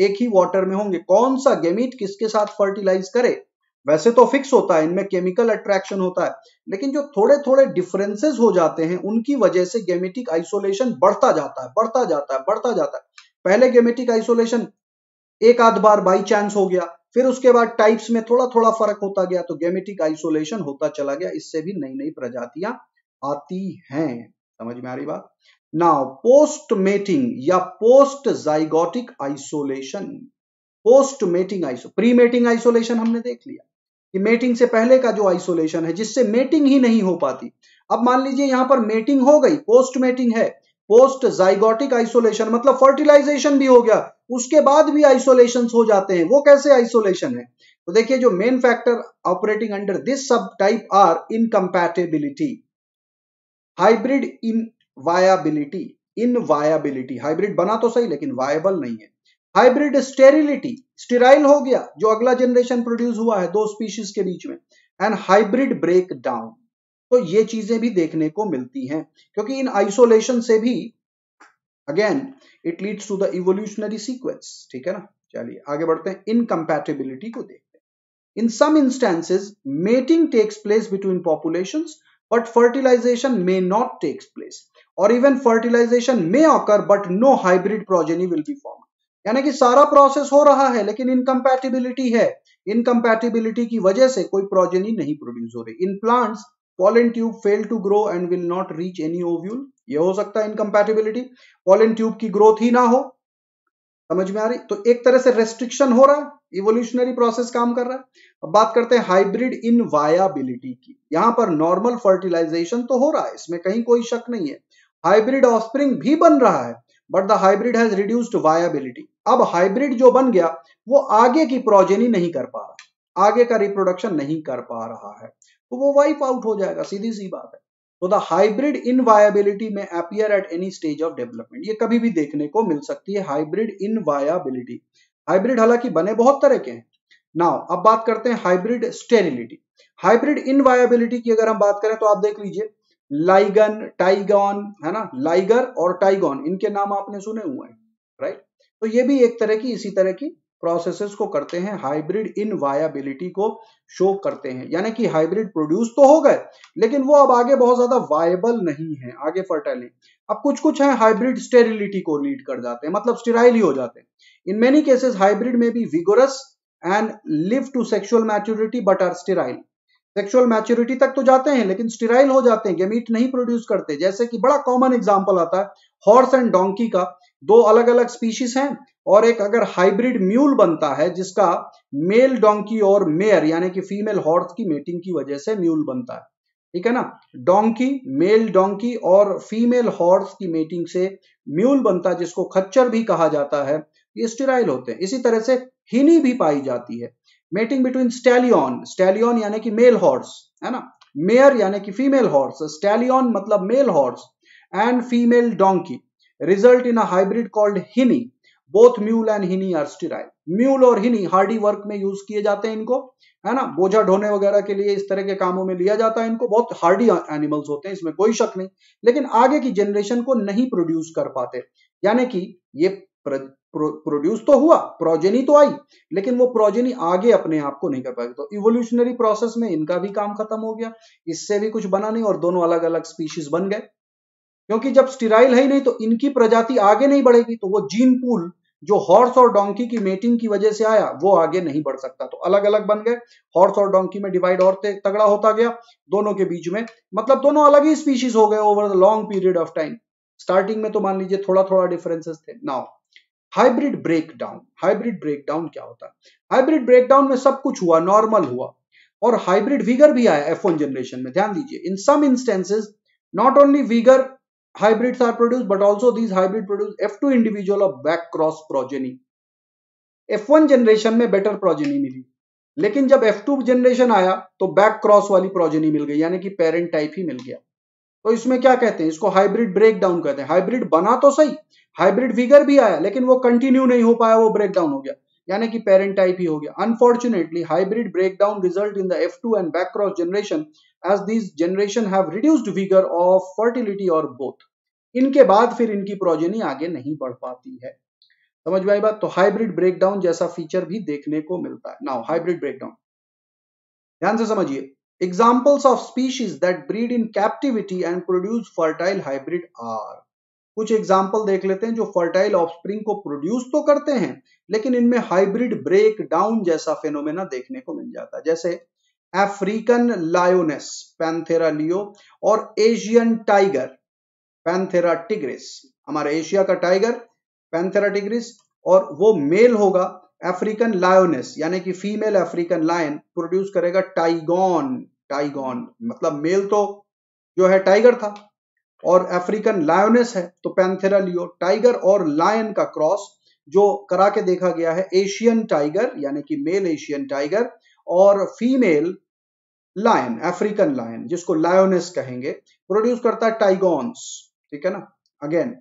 एक ही वाटर में होंगे, कौन सा गेमीट किसके साथ फर्टिलाइज करे? वैसे तो फिक्स होता है, इनमें केमिकल अट्रैक्शन होता है। लेकिन जो थोड़े थोड़े डिफरेंसेस हो जाते हैं, उनकी वजह से गेमेटिक आइसोलेशन बढ़ता जाता है, बढ़ता जाता है, बढ़ता जाता है। पहले गेमेटिक आइसोलेशन एक आध बार बाई चांस हो गया। फिर उसके बाद टाइप्स में थोड़ा थोड़ा फ़र्क होता गया तो गेमेटिक आइसोलेशन होता चला गया, इससे भी नई नई प्रजातियाँ आती हैं। समझ में आ रही बात? नाउ पोस्ट मेटिंग या post zygotic isolation post mating iso pre mating isolation हमने देख लिया कि मेटिंग से पहले का जो आइसोलेशन है, जिससे मेटिंग ही नहीं हो पाती। अब मान लीजिए यहाँ पर मेटिंग हो गई पोस्ट मेटिंग है पोस्ट जाइगोटिक आइसोलेशन मतलब फर्टिलाइजेशन भी हो गया, उसके बाद भी आइसोलेशन हो जाते हैं। वो कैसे आइसोलेशन है? तो देखिए, जो main factor operating under this subtype are incompatibility hybrid inviability inviability hybrid बना तो सही, लेकिन वायबल नहीं है। हाइब्रिड स्टेरिलिटी स्टेराइल हो गया, जो अगला जनरेशन प्रोड्यूस हुआ है, दो स्पीशीज के बीच में। एंड हाइब्रिड ब्रेक डाउन तो ये चीज़ें भी देखने को मिलती हैं, क्योंकि इन आइसोलेशन से भी again it leads to the evolutionary sequence ठीक है ना? चलिए, आगे बढ़ते हैं इनकम्पैटिबिलिटी को देखते हैं। In some instances mating takes place between populations but fertilization may not takes place और even fertilization may occur but no hybrid progeny will be form यानी कि सारा प्रोसेस हो रहा है, लेकिन इनकम्पैटिबिलिटी है। इनकम्पैटिबिलिटी की वजह से कोई प्रोजेनी नहीं प्रोड्यूस हो रही। In plants pollen tube fail to grow and will not reach any ovule. ये हो सकता है इनकम्पैटिबिलिटी pollen ट्यूब की ग्रोथ ही ना हो। समझ में आ रही? तो एक तरह से रेस्ट्रिक्शन हो रहा है। इवोल्यूशनरी प्रोसेस काम कर रहा है। अब बात करते हैं हाइब्रिड इन वायाबिलिटी की। यहाँ पर नॉर्मल फर्टिलाइजेशन तो हो रहा है। इसमें कहीं कोई शक नहीं है। हाइब्रिड ऑस्प्रिंग भी बन रहा है। But the hybrid has reduced viability अब हाइब्रिड जो बन गया, वो आगे की प्रोजेनी नहीं कर पा रहा। आगे का रिप्रोडक्शन नहीं कर पा रहा है। तो वो वाइप आउट हो जाएगा, सीधी सी बात है। तो द हाइब्रिड इन वायबिलिटी में appear at any stage of development ये कभी भी देखने को मिल सकती है हाइब्रिड इन वायाबिलिटी हाइब्रिड हालाँकि बने बहुत तरह के हैं। नाउ अब बात करते हैं hybrid sterility hybrid inviability की अगर हम बात करें तो आप देख लीजिए लाइगन टाइगॉन, है ना? लाइगर और टाइगॉन, इनके नाम आपने सुने हुए हैं राइट तो ये भी एक तरह की, इसी तरह की प्रोसेसेस को करते हैं हाइब्रिड इन वायबिलिटी को शो करते हैं। यानी कि हाइब्रिड प्रोड्यूस तो हो गए, लेकिन वो अब आगे बहुत ज़्यादा वायबल नहीं है, आगे फर्टाइल नहीं अब कुछ कुछ है हाइब्रिड स्टेरिलिटी को लीड कर जाते हैं मतलब स्टेराइल ही हो जाते हैं। इन मेनी केसेस हाइब्रिड में भी vigorous and live to sexual maturity but are sterile sexual maturity तक तो जाते हैं, लेकिन स्टेराइल हो जाते हैं गेमीट नहीं प्रोड्यूस करते। जैसे कि बड़ा कॉमन एग्ज़ाम्पल आता है हॉर्स एंड डोंकी का। दो अलग अलग स्पीशीज हैं और एक अगर हाइब्रिड म्यूल बनता है, जिसका मेल डोंकी और मेयर यानी कि फीमेल हॉर्स की मेटिंग की वजह से म्यूल बनता है। ठीक है ना? डोंकी मेल डोंकी और फीमेल हॉर्स की मेटिंग से म्यूल बनता है, जिसको खच्चर भी कहा जाता है। ये स्टेराइल होते हैं। इसी तरह से हिनी भी पाई जाती है। मेटिंग बिटवीन स्टैलियन स्टैलियन यानी कि मेल हॉर्स है ना? मेयर यानी कि फीमेल हॉर्स स्टैलियन मतलब male horse and female donkey result in a hybrid called hinny both mule and hinny are sterile mule और हिनी हार्डी वर्क में यूज़ किए जाते हैं इनको, है ना? बोझा ढोने वगैरह के लिए इस तरह के कामों में लिया जाता है इनको। बहुत हार्डी एनिमल्स होते हैं, इसमें कोई शक नहीं। लेकिन आगे की जनरेशन को नहीं प्रोड्यूस कर पाते। यानी कि ये प्रोड्यूस तो हुआ प्रोजेनी तो आई, लेकिन वो प्रोजेनी आगे अपने आप को नहीं कर पाएगी तो इवोल्यूशनरी प्रोसेस में इनका भी काम खत्म हो गया। इससे भी कुछ बना नहीं और दोनों अलग अलग स्पीशीज बन गए। क्योंकि जब स्टिराइल है ही नहीं तो इनकी प्रजाति आगे नहीं बढ़ेगी तो वो जीन पूल जो हॉर्स और डोंकी की मेटिंग की वजह से आया, वो आगे नहीं बढ़ सकता। तो अलग अलग बन गए। हॉर्स और डोंकी में डिवाइड और तगड़ा होता गया। दोनों के बीच में मतलब दोनों अलग ही स्पीशीज हो गए over the long period of time starting में तो मान लीजिए थोड़ा थोड़ा डिफरेंसेस थे। Now hybrid breakdown hybrid breakdown क्या होता है? हाइब्रिड ब्रेकडाउन में सब कुछ हुआ नॉर्मल हुआ। और हाइब्रिड वीगर भी आया एफ़ जनरेशन में। ध्यान दीजिए in some instances not only vigour hybrids are produced, but also these hybrid produce F2 individual of back cross progeny. F1 generation में बेटर प्रोजेनी मिली। लेकिन जब F2 जनरेशन आया तो बैक क्रॉस वाली प्रोजेनी मिल गई, यानी कि पेरेंट टाइप ही मिल गया। तो इसमें क्या कहते हैं? इसको हाइब्रिड ब्रेक डाउन कहते हैं। हाइब्रिड बना तो सही हाइब्रिड फिगर भी आया, लेकिन वो कंटिन्यू नहीं हो पाया, वो ब्रेक डाउन हो गया। यानी कि पेरेंट टाइप ही हो गया। Unfortunately hybrid break down result in the F2 and back cross generation as these generation have reduced vigor of fertility or both. इनके बाद फिर इनकी प्रोजेनी आगे नहीं बढ़ पाती है। समझ में आई बात? तो हाइब्रिड ब्रेकडाउन जैसा फीचर भी देखने को मिलता है। नाउ हाइब्रिड ब्रेकडाउन ध्यान से समझिए। Examples of species that breed in captivity and produce fertile hybrid are कुछ एग्ज़ाम्पल देख लेते हैं जो फर्टाइल ऑफस्प्रिंग को प्रोड्यूस तो करते हैं, लेकिन इनमें हाइब्रिड ब्रेक डाउन जैसा फेनोमेना देखने को मिल जाता है। जैसे अफ्रीकन लायोनेस पैंथेरा लियो और एशियन टाइगर पैंथेरा टिग्रिस हमारे एशिया का टाइगर पैंथेरा टिग्रिस और वो मेल होगा अफ्रीकन लायोनेस यानी कि फीमेल अफ्रीकन लायन प्रोड्यूस करेगा टाइगॉन टाइगॉन मतलब मेल तो जो है टाइगर था, और अफ्रीकन लायोनेस है तो पैंथेरा लियो टाइगर और लायन का क्रॉस जो करा के देखा गया है एशियन टाइगर यानी कि मेल एशियन टाइगर और फीमेल लायन अफ्रीकन लायन जिसको लायोनेस कहेंगे प्रोड्यूस करता है टाइगॉन्स ठीक है ना? अगेन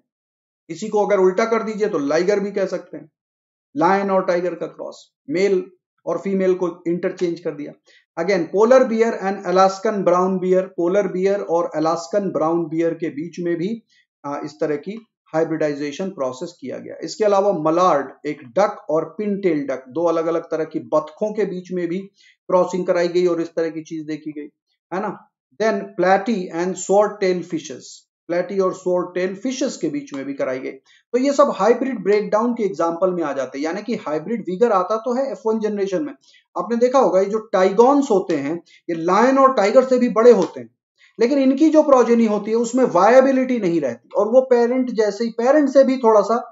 इसी को अगर उल्टा कर दीजिए तो लाइगर भी कह सकते हैं। लायन और टाइगर का क्रॉस मेल और फीमेल को इंटरचेंज कर दिया। Again polar bear and Alaskan brown bear polar bear और अलास्कन ब्राउन बियर के बीच में भी इस तरह की हाइब्रिडाइजेशन प्रोसेस किया गया। इसके अलावा मलार्ड एक डक और पिनटेल डक दो अलग अलग तरह की बतखों के बीच में भी क्रॉसिंग कराई गई और इस तरह की चीज़ देखी गई। है ना? देन प्लेटी एंड सोर्ट टेल फिशेस प्लेटी और सोर्ट टेल फिशेस के बीच में भी कराई गई। तो ये सब हाइब्रिड ब्रेकडाउन के एग्ज़ाम्पल में आ जाते हैं। यानी कि हाइब्रिड विगर आता तो है एफ़ वन जनरेशन में। आपने देखा होगा, ये जो टाइगॉन्स होते हैं, ये लायन और टाइगर से भी बड़े होते हैं। लेकिन इनकी जो प्रोजेनी होती है, उसमें वायबिलिटी नहीं रहती। और वो पेरेंट जैसे ही पेरेंट से भी थोड़ा सा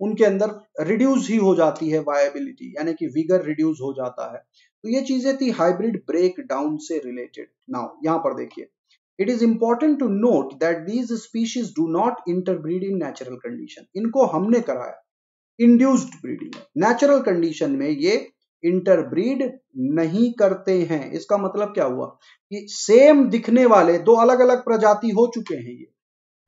उनके अंदर रिड्यूस ही हो जाती है वायबिलिटी यानी कि विगर रिड्यूस हो जाता है। तो ये चीज़ें थी हाइब्रिड ब्रेक डाउन से रिलेटेड नाउ यहाँ पर देखिए। It is important to note that these species do not interbreed in natural condition इनको हमने कराया। इंड्यूस्ड ब्रीडिंग नेचुरल कंडीशन में ये इंटरब्रीड नहीं करते हैं। इसका मतलब क्या हुआ? कि सेम दिखने वाले दो अलग अलग प्रजाति हो चुके हैं ये।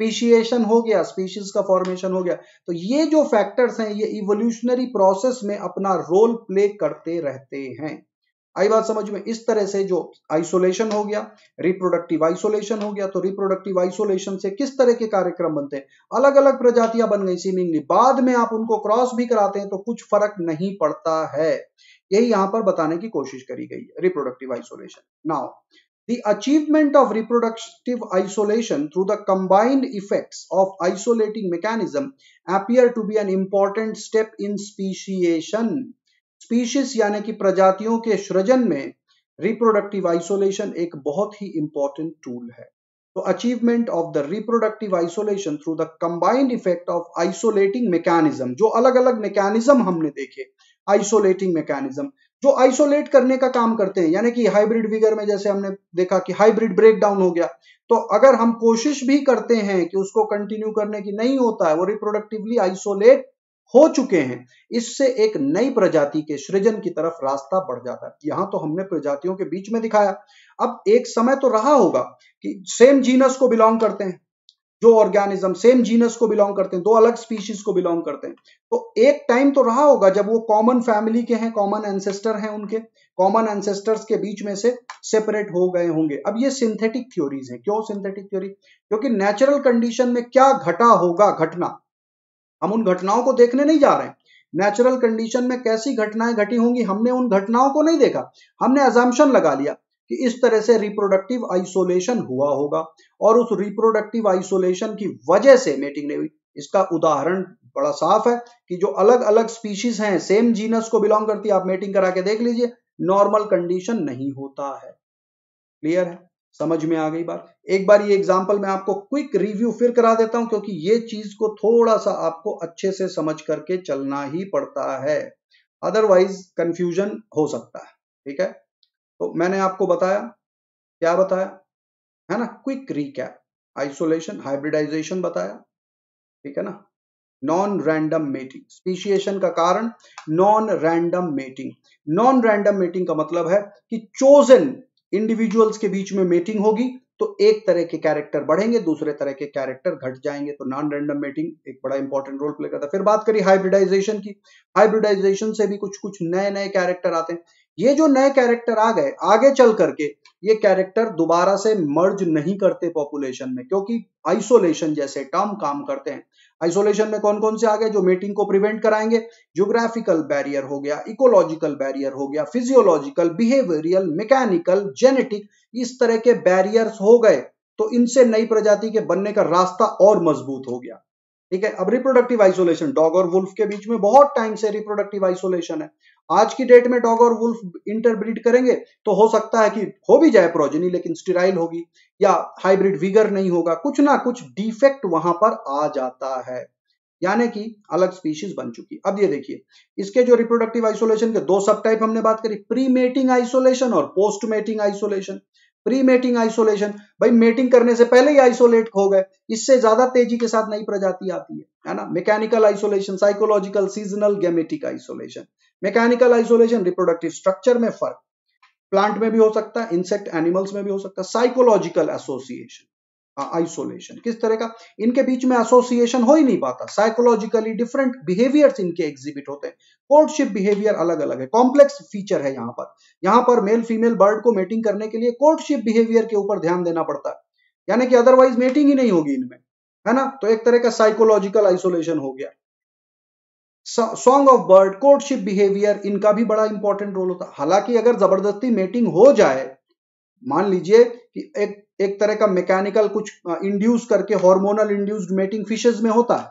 स्पीशिएशन हो गया स्पीशीज का फॉर्मेशन हो गया। तो ये जो फैक्टर्स हैं, ये इवोल्यूशनरी प्रोसेस में अपना रोल प्ले करते रहते हैं। आई बात समझ में, इस तरह से जो आइसोलेशन हो गया रिप्रोडक्टिव आइसोलेशन हो गया तो रिप्रोडक्टिव आइसोलेशन से किस तरह के कार्यक्रम बनते हैं? अलग अलग प्रजातियाँ बन गई सीमिंगली बाद में आप उनको क्रॉस भी कराते हैं तो कुछ फ़र्क नहीं पड़ता है। यही यहाँ पर बताने की कोशिश करी गई है reproductive isolation now The achievement of reproductive isolation through the combined effects of isolating mechanism appear to be an important step in speciation. Species यानी कि प्रजातियों के सृजन में रिप्रोडक्टिव आइसोलेशन एक बहुत ही इंपॉर्टेंट टूल है। तो achievement of the reproductive isolation through the combined effect of isolating mechanism जो अलग अलग मैकेनिज्म हमने देखे आइसोलेटिंग मैकेनिज्म जो आइसोलेट करने का काम करते हैं, यानी कि हाइब्रिड विगर में जैसे हमने देखा कि हाइब्रिड ब्रेक डाउन हो गया तो अगर हम कोशिश भी करते हैं कि उसको कंटिन्यू करने की नहीं होता है, वो रिप्रोडक्टिवली आइसोलेट हो चुके हैं, इससे एक नई प्रजाति के सृजन की तरफ़ रास्ता बढ़ जाता है। यहाँ तो हमने प्रजातियों के बीच में दिखाया। अब एक समय तो रहा होगा कि सेम जीनस को बिलोंग करते हैं। जो ऑर्गेनिज्म सेम जीनस को बिलोंग करते हैं, दो अलग स्पीशीज को बिलोंग करते हैं। तो एक टाइम तो रहा होगा जब वो कॉमन फैमिली के हैं कॉमन एंसेस्टर हैं उनके। कॉमन एंसेस्टर्स के बीच में से सेपरेट हो गए होंगे। अब ये सिंथेटिक थ्योरीज हैं। क्यों सिंथेटिक थ्योरी क्योंकि नेचुरल कंडीशन में क्या घटा होगा, घटना? हम उन घटनाओं को देखने नहीं जा रहे हैं। नेचुरल कंडीशन में कैसी घटनाएँ घटी होंगी, हमने उन घटनाओं को नहीं देखा। हमने अजम्पन लगा लिया कि इस तरह से रिप्रोडक्टिव आइसोलेशन हुआ होगा और उस रिप्रोडक्टिव आइसोलेशन की वजह से मेटिंग नहीं हुई इसका उदाहरण बड़ा साफ़ है कि जो अलग अलग स्पीशीज हैं सेम जीनस को बिलोंग करती है, आप मेटिंग करा के देख लीजिए नॉर्मल कंडीशन नहीं होता है। क्लियर है? समझ में आ गई बात। एक बार ये एग्ज़ाम्पल मैं आपको क्विक रिव्यू फिर करा देता हूँ, क्योंकि ये चीज़ को थोड़ा सा आपको अच्छे से समझ करके चलना ही पड़ता है। अदरवाइज़ कंफ्यूजन हो सकता है, ठीक है? तो मैंने आपको बताया, क्या बताया? है ना? क्विक रिकैप आइसोलेशन हाइब्रिडाइजेशन बताया, ठीक है ना? नॉन रैंडम मेटिंग स्पीशिएशन का कारण non random mating non random mating का मतलब है कि चोजन इंडिविजुअल्स के बीच में मेटिंग होगी तो एक तरह के कैरेक्टर बढ़ेंगे, दूसरे तरह के कैरेक्टर घट जाएँगे तो नॉन रैंडम मेटिंग एक बड़ा इंपॉर्टेंट रोल प्ले करता है। फिर बात करी हाइब्रिडाइजेशन की। हाइब्रिडाइजेशन से भी कुछ कुछ नए नए कैरेक्टर आते हैं। ये जो नए कैरेक्टर आ गए, आगे चल करके ये कैरेक्टर दोबारा से मर्ज नहीं करते पॉपुलेशन में, क्योंकि आइसोलेशन जैसे टर्म काम करते हैं। आइसोलेशन में कौन कौन से आ गए जो मेटिंग को प्रिवेंट कराएँगे? ज्योग्राफिकल बैरियर हो गया इकोलॉजिकल बैरियर हो गया फिजियोलॉजिकल बिहेवियरियल मैकेनिकल जेनेटिक इस तरह के बैरियर्स हो गए तो इनसे नई प्रजाति के बनने का रास्ता और मज़बूत हो गया। ठीक है, अब रिप्रोडक्टिव आइसोलेशन डॉग और वुल्फ के बीच में बहुत टाइम से रिप्रोडक्टिव आइसोलेशन है। आज की डेट में डॉग और वुल्फ इंटरब्रीड करेंगे तो हो सकता है कि हो भी जाए प्रोजनी लेकिन स्टिराइल होगी, या हाइब्रिड विगर नहीं होगा, कुछ ना कुछ डिफेक्ट वहाँ पर आ जाता है। यानी कि अलग स्पीशीज बन चुकी। अब ये देखिए, इसके जो रिप्रोडक्टिव आइसोलेशन के दो सब टाइप हमने बात करी प्री मेटिंग आइसोलेशन और post mating isolation pre mating isolation भाई मेटिंग करने से पहले ही आइसोलेट हो गए, इससे ज़्यादा तेज़ी के साथ नई प्रजाति आती है है ना? Mechanical isolation psychological seasonal gametic isolation mechanical isolation reproductive structure में फ़र्क। प्लांट में भी हो सकता है इंसेक्ट एनिमल्स में भी हो सकता है। साइकोलॉजिकल एसोसिएशन आइसोलेशन किस तरह का? इनके बीच में एसोसिएशन हो ही नहीं पाता। साइकोलॉजिकली डिफरेंट बिहेवियर्स इनके एग्जिबिट होते हैं। कोर्टशिप बिहेवियर अलग अलग है। कॉम्प्लेक्स फीचर है यहाँ पर। यहाँ पर मेल फीमेल बर्ड को मेटिंग करने के लिए कोर्टशिप बिहेवियर के ऊपर ध्यान देना पड़ता है। यानी कि अदरवाइज़ मेटिंग ही नहीं होगी इनमें। है ना? तो एक तरह का साइकोलॉजिकल आइसोलेशन हो गया। Song of bird courtship behaviour इनका भी बड़ा इंपॉर्टेंट रोल होता। है हालाँकि अगर ज़बरदस्ती मेटिंग हो जाए, मान लीजिए कि एक एक तरह का मैकेनिकल कुछ इंड्यूस करके हार्मोनल इंड्यूस्ड मेटिंग फिशेज में होता है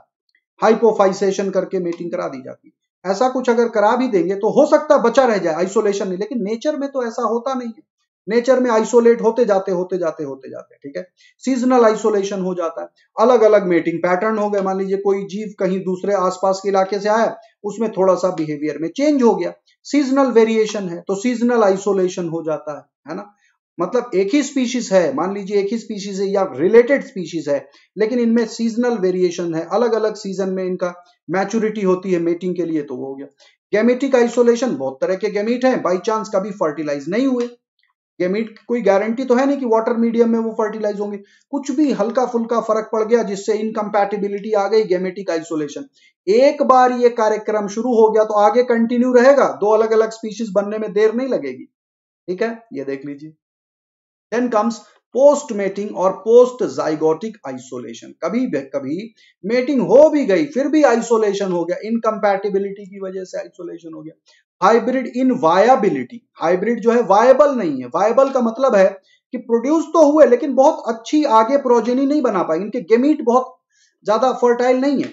हाइपोफाइसेशन करके मेटिंग करा दी जाती है। ऐसा कुछ अगर करा भी देंगे तो हो सकता बचा रह जाए आइसोलेशन नहीं, लेकिन नेचर में तो ऐसा होता नहीं है। नेचर में आइसोलेट होते जाते होते जाते होते जाते ठीक है? सीजनल आइसोलेशन हो जाता है। अलग अलग मेटिंग पैटर्न हो गए। मान लीजिए कोई जीव कहीं दूसरे आसपास के इलाके से आया, उसमें थोड़ा सा बिहेवियर में चेंज हो गया। सीजनल वेरिएशन है तो सीजनल आइसोलेशन हो जाता है है ना? मतलब एक ही स्पीशीज है, मान लीजिए एक ही स्पीशीज है या रिलेटेड स्पीशीज है, लेकिन इनमें सीजनल वेरिएशन है। अलग अलग सीज़न में इनका मैच्योरिटी होती है मेटिंग के लिए तो वो हो गया। गेमेटिक आइसोलेशन बहुत तरह के गेमिट हैं। बाई चांस कभी फर्टिलाइज नहीं हुए। गेमिट कोई गारंटी तो है नहीं कि वाटर मीडियम में वो फर्टिलाइज होंगे। कुछ भी हल्का फुल्का फ़र्क पड़ गया जिससे इनकम्पैटिबिलिटी आ गई गेमेटिक आइसोलेशन एक बार ये कार्यक्रम शुरू हो गया तो आगे कंटिन्यू रहेगा। दो अलग अलग स्पीशीज बनने में देर नहीं लगेगी। ठीक है? ये देख लीजिए। देन कम्स पोस्ट मेटिंग और पोस्ट जाइगोटिक आइसोलेशन कभी कभी मेटिंग हो भी गई, फिर भी आइसोलेशन हो गया। इनकम्पैटिबिलिटी की वजह से आइसोलेशन हो गया। Hybrid inviability. हाइब्रिड जो है, वायबल नहीं है। वायबल का मतलब है कि प्रोड्यूस तो हुए, लेकिन बहुत अच्छी आगे प्रोजेनी नहीं बना पाई इनके गेमीट बहुत ज़्यादा फर्टाइल नहीं है।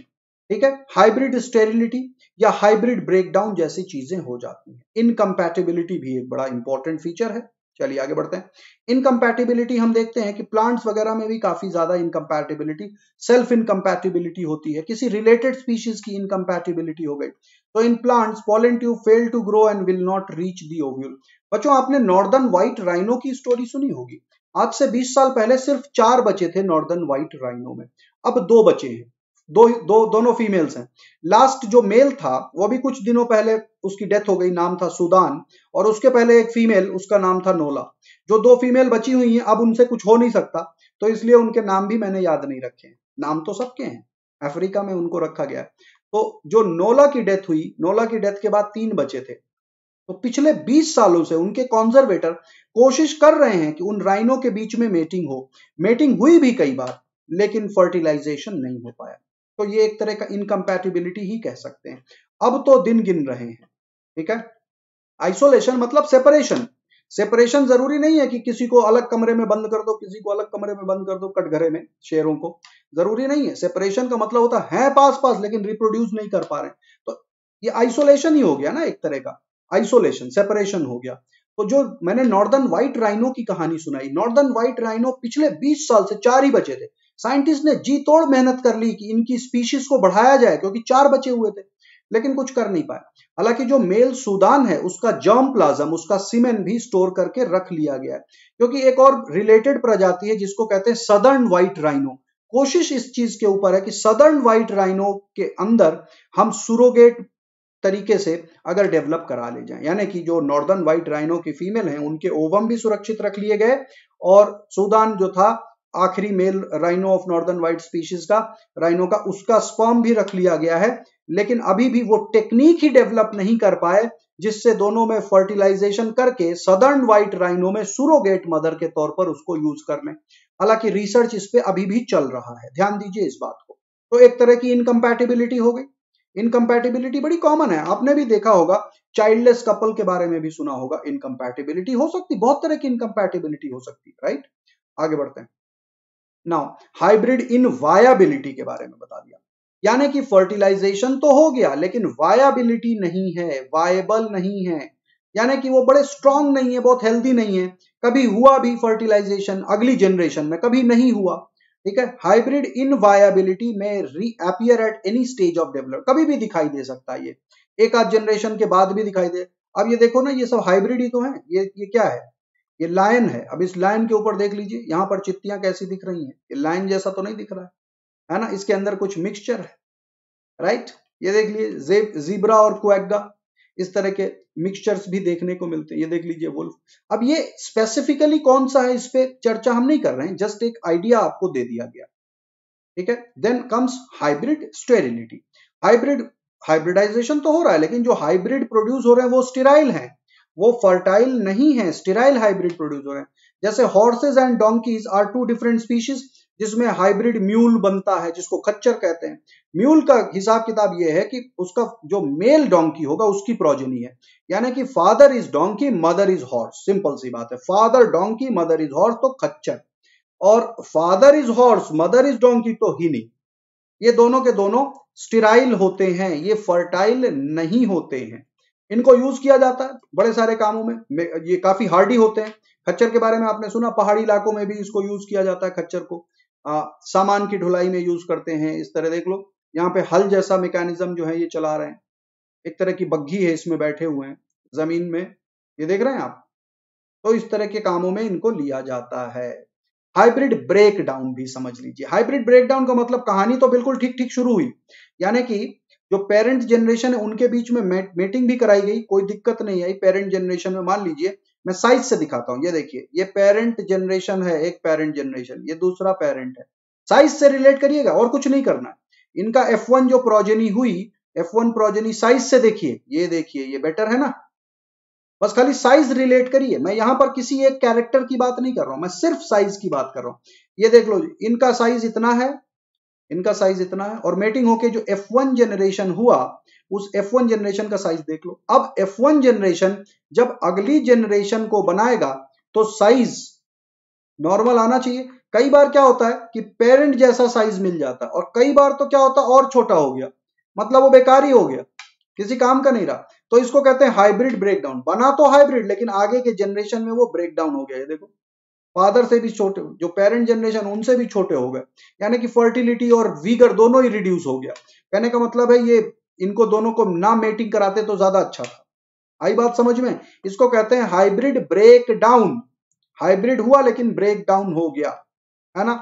ठीक है? हाइब्रिड स्टेरिलिटी या हाइब्रिड ब्रेकडाउन जैसी चीज़ें हो जाती हैं। इनकम्पैटिबिलिटी भी एक बड़ा इंपॉर्टेंट फीचर है। चलिए आगे बढ़ते हैं। इनकम्पैटिबिलिटी हम देखते हैं कि प्लांट्स वगैरह में भी काफ़ी ज़्यादा इनकम्पैटिबिलिटी सेल्फ इनकम्पैटिबिलिटी होती है। किसी रिलेटेड स्पीशीज की इनकम्पैटिबिलिटी हो गई। तो in plants pollen tube fail to grow and will not reach the ovule बच्चों, आपने नॉर्दर्न व्हाइट राइनो की स्टोरी सुनी होगी। आज से 20 साल पहले सिर्फ़ चार बचे थे नॉर्दर्न व्हाइट राइनो में। अब दो बचे हैं। दो दो, दोनों फीमेल्स हैं। लास्ट जो मेल था, वो भी कुछ दिनों पहले उसकी डेथ हो गई, नाम था सुदान, और उसके पहले एक फीमेल उसका नाम था नोला। जो दो फीमेल बची हुई हैं, अब उनसे कुछ हो नहीं सकता तो इसलिए उनके नाम भी मैंने याद नहीं रखे हैं। नाम तो सबके हैं, अफ्रीका में उनको रखा गया तो जो नोला की डेथ हुई, नोला की डेथ के बाद तीन बचे थे। तो पिछले 20 सालों से उनके कॉन्जर्वेटर कोशिश कर रहे हैं कि उन राइनों के बीच में मेटिंग हो। मेटिंग हुई भी कई बार, लेकिन फर्टिलाइजेशन नहीं हो पाया। तो ये एक तरह का इनकम्पैटिबिलिटी ही कह सकते हैं। अब तो दिन गिन रहे हैं, ठीक है? आइसोलेशन मतलब सेपरेशन सेपरेशन ज़रूरी नहीं है कि किसी को अलग कमरे में बंद कर दो, किसी को अलग कमरे में बंद कर दो कटघरे में शेरों को। ज़रूरी नहीं है। सेपरेशन का मतलब होता है पास पास लेकिन रिप्रोड्यूस नहीं कर पा रहे तो ये आइसोलेशन ही हो गया ना एक तरह का। आइसोलेशन सेपरेशन हो गया। तो जो मैंने नॉर्दर्न व्हाइट राइनो की कहानी सुनाई नॉर्दर्न व्हाइट राइनो पिछले 20 साल से चार ही बचे थे। साइंटिस्ट ने जी तोड़ मेहनत कर ली कि इनकी स्पीशीज को बढ़ाया जाए, क्योंकि चार बचे हुए थे, लेकिन कुछ कर नहीं पाया हालाँकि जो मेल सूदान है, उसका जर्म प्लाज्म उसका सीमेन भी स्टोर करके रख लिया गया है। क्योंकि एक और रिलेटेड प्रजाति है, जिसको कहते हैं सदर्न व्हाइट राइनो कोशिश इस चीज़ के ऊपर है कि सदर्न व्हाइट राइनो के अंदर हम सुरोगेट तरीके से अगर डेवलप करा ले जाए। यानी कि जो नॉर्दर्न व्हाइट राइनो की फीमेल हैं, उनके ओवम भी सुरक्षित रख लिए गए, और सूदान जो था आखिरी male rhino of northern white species का राइनो का उसका स्पर्म भी रख लिया गया है, लेकिन अभी भी वो टेक्निक ही डेवलप नहीं कर पाए, जिससे दोनों में फर्टिलाइजेशन करके सदर्न व्हाइट राइनो में सुरोगेट मदर के तौर पर उसको यूज़ कर लें। हालाँकि रिसर्च इस पे अभी भी चल रहा है। ध्यान दीजिए इस बात को। तो एक तरह की इनकम्पैटिबिलिटी हो गई। इनकम्पैटिबिलिटी बड़ी कॉमन है। आपने भी देखा होगा चाइल्डलेस कपल के बारे में भी सुना होगा इनकम्पैटिबिलिटी हो सकती, बहुत तरह की इनकम्पैटिबिलिटी हो सकती है राइट आगे बढ़ते हैं। नाउ हाइब्रिड इन वायाबिलिटी के बारे में बता दिया। यानी कि फर्टिलाइजेशन तो हो गया, लेकिन वायाबिलिटी नहीं है वायबल नहीं है। यानी कि वो बड़े स्ट्रांग नहीं है, बहुत हेल्दी नहीं है। कभी हुआ भी फर्टिलाइजेशन अगली जनरेशन में, कभी नहीं हुआ। ठीक है? हाइब्रिड इन वायाबिलिटी में reappear at any stage of develop कभी भी दिखाई दे सकता है ये। एक आध जनरेशन के बाद भी दिखाई दे। अब ये देखो ना, ये सब हाइब्रिड ही तो है। ये ये क्या है? ये लायन है। अब इस लाइन के ऊपर देख लीजिए, यहाँ पर चित्तियाँ कैसी दिख रही हैं। ये लायन जैसा तो नहीं दिख रहा है है ना? इसके अंदर कुछ मिक्सचर है राइट ये देख लीजिए जीब्रा और कुएगा, इस तरह के मिक्सचर्स भी देखने को मिलते हैं। ये देख लीजिए वुल्फ अब ये स्पेसिफिकली कौन सा है, इस पर चर्चा हम नहीं कर रहे हैं जस्ट एक आइडिया आपको दे दिया गया। ठीक है? Then comes hybrid sterility hybrid hybridization तो हो रहा है, लेकिन जो हाइब्रिड प्रोड्यूस हो रहे हैं, वो स्टेराइल हैं। वो फर्टाइल नहीं है स्टेराइल हाइब्रिड प्रोड्यूस हो रहे हैं। जैसे horses and donkeys are two different species जिसमें हाइब्रिड म्यूल बनता है, जिसको खच्चर कहते हैं। म्यूल का हिसाब किताब यह है कि उसका जो मेल डोंकी होगा, उसकी प्रोजनी है। यानी कि father is donkey mother is horse simple सी बात है। Father donkey mother is horse तो खच्चर। और father is horse mother is donkey तो ही नहीं। ये दोनों के दोनों स्टिराइल होते हैं, ये फर्टाइल नहीं होते हैं। इनको यूज़ किया जाता है बड़े सारे कामों में। ये काफ़ी हार्डी होते हैं। खच्चर के बारे में आपने सुना पहाड़ी इलाकों में भी इसको यूज़ किया जाता है खच्चर को। आ, सामान की ढुलाई में यूज़ करते हैं इस तरह देख लो। यहाँ पे हल जैसा मैकेनिज्म जो है ये चला रहे हैं। एक तरह की बग्घी है इसमें बैठे हुए हैं ज़मीन में। ये देख रहे हैं आप? तो इस तरह के कामों में इनको लिया जाता है। हाइब्रिड ब्रेक डाउन भी समझ लीजिए। हाइब्रिड ब्रेक डाउन का मतलब कहानी तो बिल्कुल ठीक ठीक शुरू हुई। यानी कि जो पेरेंट जनरेशन है, उनके बीच में मीटिंग भी कराई गई, कोई दिक्कत नहीं आई पेरेंट जनरेशन में मान लीजिए, मैं साइज़ से दिखाता हूँ। ये देखिए, ये पेरेंट जनरेशन है, एक पेरेंट जनरेशन ये दूसरा पेरेंट है। साइज़ से रिलेट करिएगा, और कुछ नहीं करना इनका F1 जो प्रोजेनी हुई F1 प्रोजेनी साइज़ से देखिए। ये देखिए, ये बेटर है ना? बस खाली साइज़ रिलेट करिए। मैं यहाँ पर किसी एक कैरेक्टर की बात नहीं कर रहा हूँ, मैं सिर्फ़ साइज़ की बात कर रहा हूँ। ये देख लो, इनका साइज़ इतना है इनका साइज़ इतना है और मेटिंग होके जो F1 जनरेशन हुआ, उस F1 जनरेशन का साइज़ देख लो। अब F1 जनरेशन जब अगली जनरेशन को बनाएगा तो साइज़ नॉर्मल आना चाहिए। कई बार क्या होता है कि पेरेंट जैसा साइज़ मिल जाता है और कई बार तो क्या होता है और छोटा हो गया। मतलब वो बेकार ही हो गया। किसी काम का नहीं रहा। तो इसको कहते हैं हाइब्रिड ब्रेकडाउन बना तो हाइब्रिड लेकिन आगे के जनरेशन में वो ब्रेकडाउन हो गया। है देखो। फादर से भी छोटे जो पेरेंट जनरेशन उनसे भी छोटे हो गए। यानी कि फर्टिलिटी और वीगर दोनों ही रिड्यूस हो गया। कहने का मतलब है ये, इनको दोनों को ना मेटिंग कराते तो ज़्यादा अच्छा था। आई बात समझ में? इसको कहते हैं हाइब्रिड ब्रेक डाउन हाइब्रिड हुआ लेकिन ब्रेक डाउन हो गया। है ना?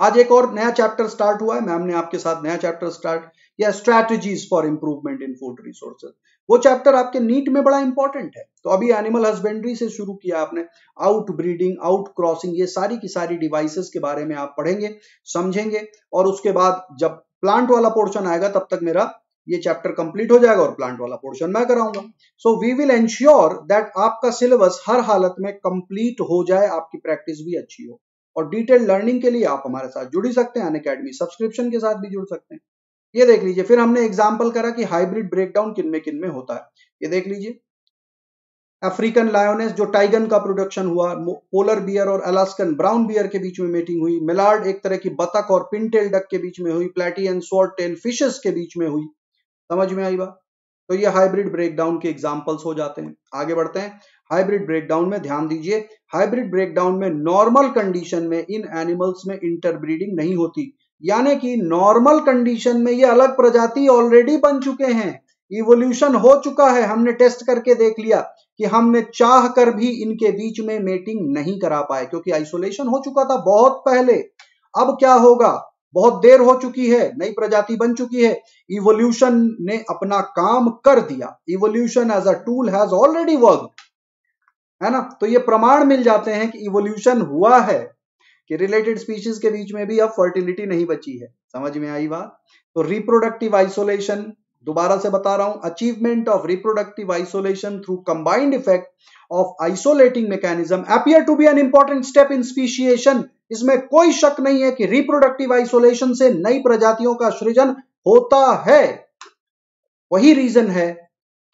आज एक और नया चैप्टर स्टार्ट हुआ है। मैम ने आपके साथ नया चैप्टर स्टार्ट किया। Strategies for improvement in food resources वो चैप्टर आपके नीट में बड़ा इंपॉर्टेंट है। तो अभी एनिमल हस्बेंड्री से शुरू किया आपने। आउट ब्रीडिंग आउट क्रॉसिंग ये सारी की सारी डिवाइसेस के बारे में आप पढ़ेंगे, समझेंगे, और उसके बाद जब प्लांट वाला पोर्शन आएगा, तब तक मेरा ये चैप्टर कंप्लीट हो जाएगा और प्लांट वाला पोर्शन मैं कराऊँगा। So we will ensure that आपका सिलेबस हर हालत में कंप्लीट हो जाए, आपकी प्रैक्टिस भी अच्छी हो। और डिटेल लर्निंग के लिए आप हमारे साथ जुड़ सकते हैं अन सब्सक्रिप्शन के साथ भी जुड़ सकते हैं। ये देख लीजिए, फिर हमने एग्ज़ाम्पल करा कि हाइब्रिड ब्रेकडाउन किन में किन में होता है। ये देख लीजिए। अफ्रीकन लायोनेस जो टाइगन का प्रोडक्शन हुआ पोलर बियर और अलास्कन ब्राउन बियर के बीच में मीटिंग हुई मिलार्ड एक तरह की बतक और पिनटेल डक के बीच में हुई प्लेटियन स्वॉर्ट टेल फिशेस के बीच में हुई। समझ में आई बात? तो ये हाइब्रिड ब्रेकडाउन के एग्जाम्पल्स हो जाते हैं। आगे बढ़ते हैं। हाइब्रिड ब्रेकडाउन में ध्यान दीजिए हाइब्रिड ब्रेकडाउन में नॉर्मल कंडीशन में इन एनिमल्स में इंटरब्रीडिंग नहीं होती। यानी कि नॉर्मल कंडीशन में ये अलग प्रजाति ऑलरेडी बन चुके हैं। इवोल्यूशन हो चुका है। हमने टेस्ट करके देख लिया कि हमने चाह कर भी इनके बीच में मेटिंग नहीं करा पाए, क्योंकि आइसोलेशन हो चुका था बहुत पहले। अब क्या होगा? बहुत देर हो चुकी है, नई प्रजाति बन चुकी है। इवोल्यूशन ने अपना काम कर दिया। Evolution as a tool has already work है ना? तो ये प्रमाण मिल जाते हैं कि इवोल्यूशन हुआ है। कि रिलेटेड स्पीशीज के बीच में भी अब फर्टिलिटी नहीं बची है। समझ में आई बात? तो रिप्रोडक्टिव आइसोलेशन दोबारा से बता रहा हूँ achievement of reproductive isolation through combined effect of isolating mechanism appear to be an important step in speciation इसमें कोई शक नहीं है कि रिप्रोडक्टिव आइसोलेशन से नई प्रजातियों का सृजन होता है। वही रीजन है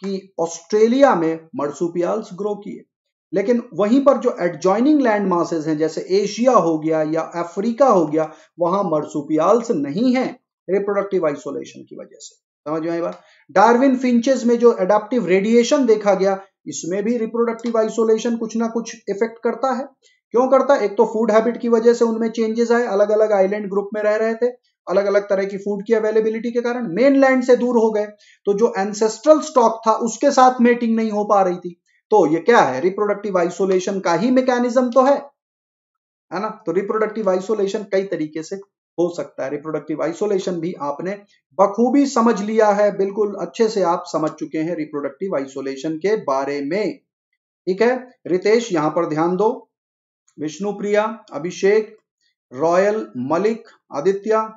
कि ऑस्ट्रेलिया में मर्सुपियाल्स ग्रो किए। लेकिन वहीं पर जो एडजॉइनिंग लैंड मासेस हैं, जैसे एशिया हो गया या अफ्रीका हो गया, वहाँ मर्सुपियाल्स नहीं है रिप्रोडक्टिव आइसोलेशन की वजह से। समझ में बात? डार्विन फिंचेस में जो एडाप्टिव रेडिएशन देखा गया, इसमें भी रिप्रोडक्टिव आइसोलेशन कुछ ना कुछ इफ़ेक्ट करता है। क्यों करता? है एक तो फ़ूड हैबिट की वजह से उनमें चेंजेस आए अलग अलग आइलैंड ग्रुप में रह रहे थे अलग अलग तरह की फ़ूड की अवेलेबिलिटी के कारण मेन लैंड से दूर हो गए। तो जो एंसेस्ट्रल स्टॉक था, उसके साथ मेटिंग नहीं हो पा रही थी। तो ये क्या है? रिप्रोडक्टिव आइसोलेशन का ही मैकेनिज्म तो है। है ना? तो रिप्रोडक्टिव आइसोलेशन कई तरीके से हो सकता है। रिप्रोडक्टिव आइसोलेशन भी आपने बखूबी समझ लिया है। बिल्कुल अच्छे से आप समझ चुके हैं रिप्रोडक्टिव आइसोलेशन के बारे में। ठीक है? रितेश, यहाँ पर ध्यान दो। विष्णुप्रिया, अभिषेक, रॉयल, मलिक, आदित्य,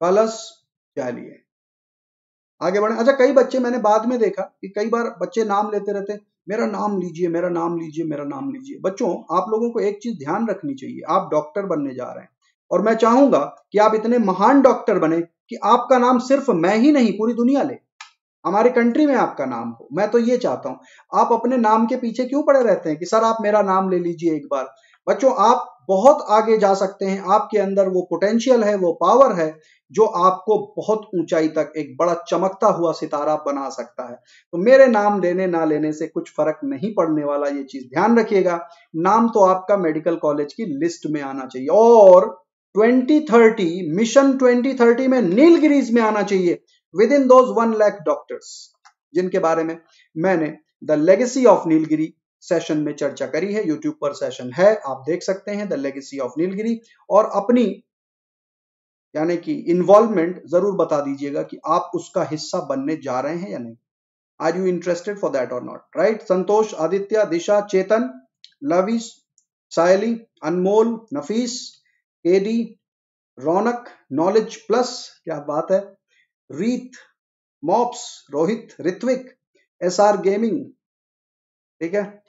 कलश चलिए आगे बढ़े। अच्छा कई बच्चे मैंने बाद में देखा कि कई बार बच्चे नाम लेते रहते मेरा नाम लीजिए, मेरा नाम लीजिए, मेरा नाम लीजिए। बच्चों, आप लोगों को एक चीज़ ध्यान रखनी चाहिए। आप डॉक्टर बनने जा रहे हैं। और मैं चाहूँगा कि आप इतने महान डॉक्टर बने कि आपका नाम सिर्फ़ मैं ही नहीं, पूरी दुनिया ले। हमारी कंट्री में आपका नाम हो। मैं तो ये चाहता हूँ। आप अपने नाम के पीछे क्यों पड़े रहते हैं कि, सर, आप मेरा नाम ले लीजिए एक बार? बच्चों, आप बहुत आगे जा सकते हैं। आपके अंदर वो पोटेंशियल है, वो पावर है, जो आपको बहुत ऊंचाई तक एक बड़ा चमकता हुआ सितारा बना सकता है। तो मेरे नाम लेने, ना लेने से कुछ फ़र्क नहीं पड़ने वाला, ये चीज़ ध्यान रखिएगा। नाम तो आपका मेडिकल कॉलेज की लिस्ट में आना चाहिए। और 2030 मिशन 2030 में नीलगिरीज में आना चाहिए। Within those one lakh doctors जिनके बारे में मैंने the legacy of Nilgiri session में चर्चा करी है यूट्यूब पर सेशन है, आप देख सकते हैं द लेगेसी ऑफ़ नीलगिरी और अपनी, यानी कि इन्वॉल्वमेंट ज़रूर बता दीजिएगा कि आप उसका हिस्सा बनने जा रहे हैं या नहीं। Are you interested for that और not right Santosh, Aditya, Disha, Chetan Lavish Sayali, Anmol, Nafees AD Raunak knowledge plus क्या बात है? Reet, Mops, Rohit, Ritvik S R gaming ठीक है?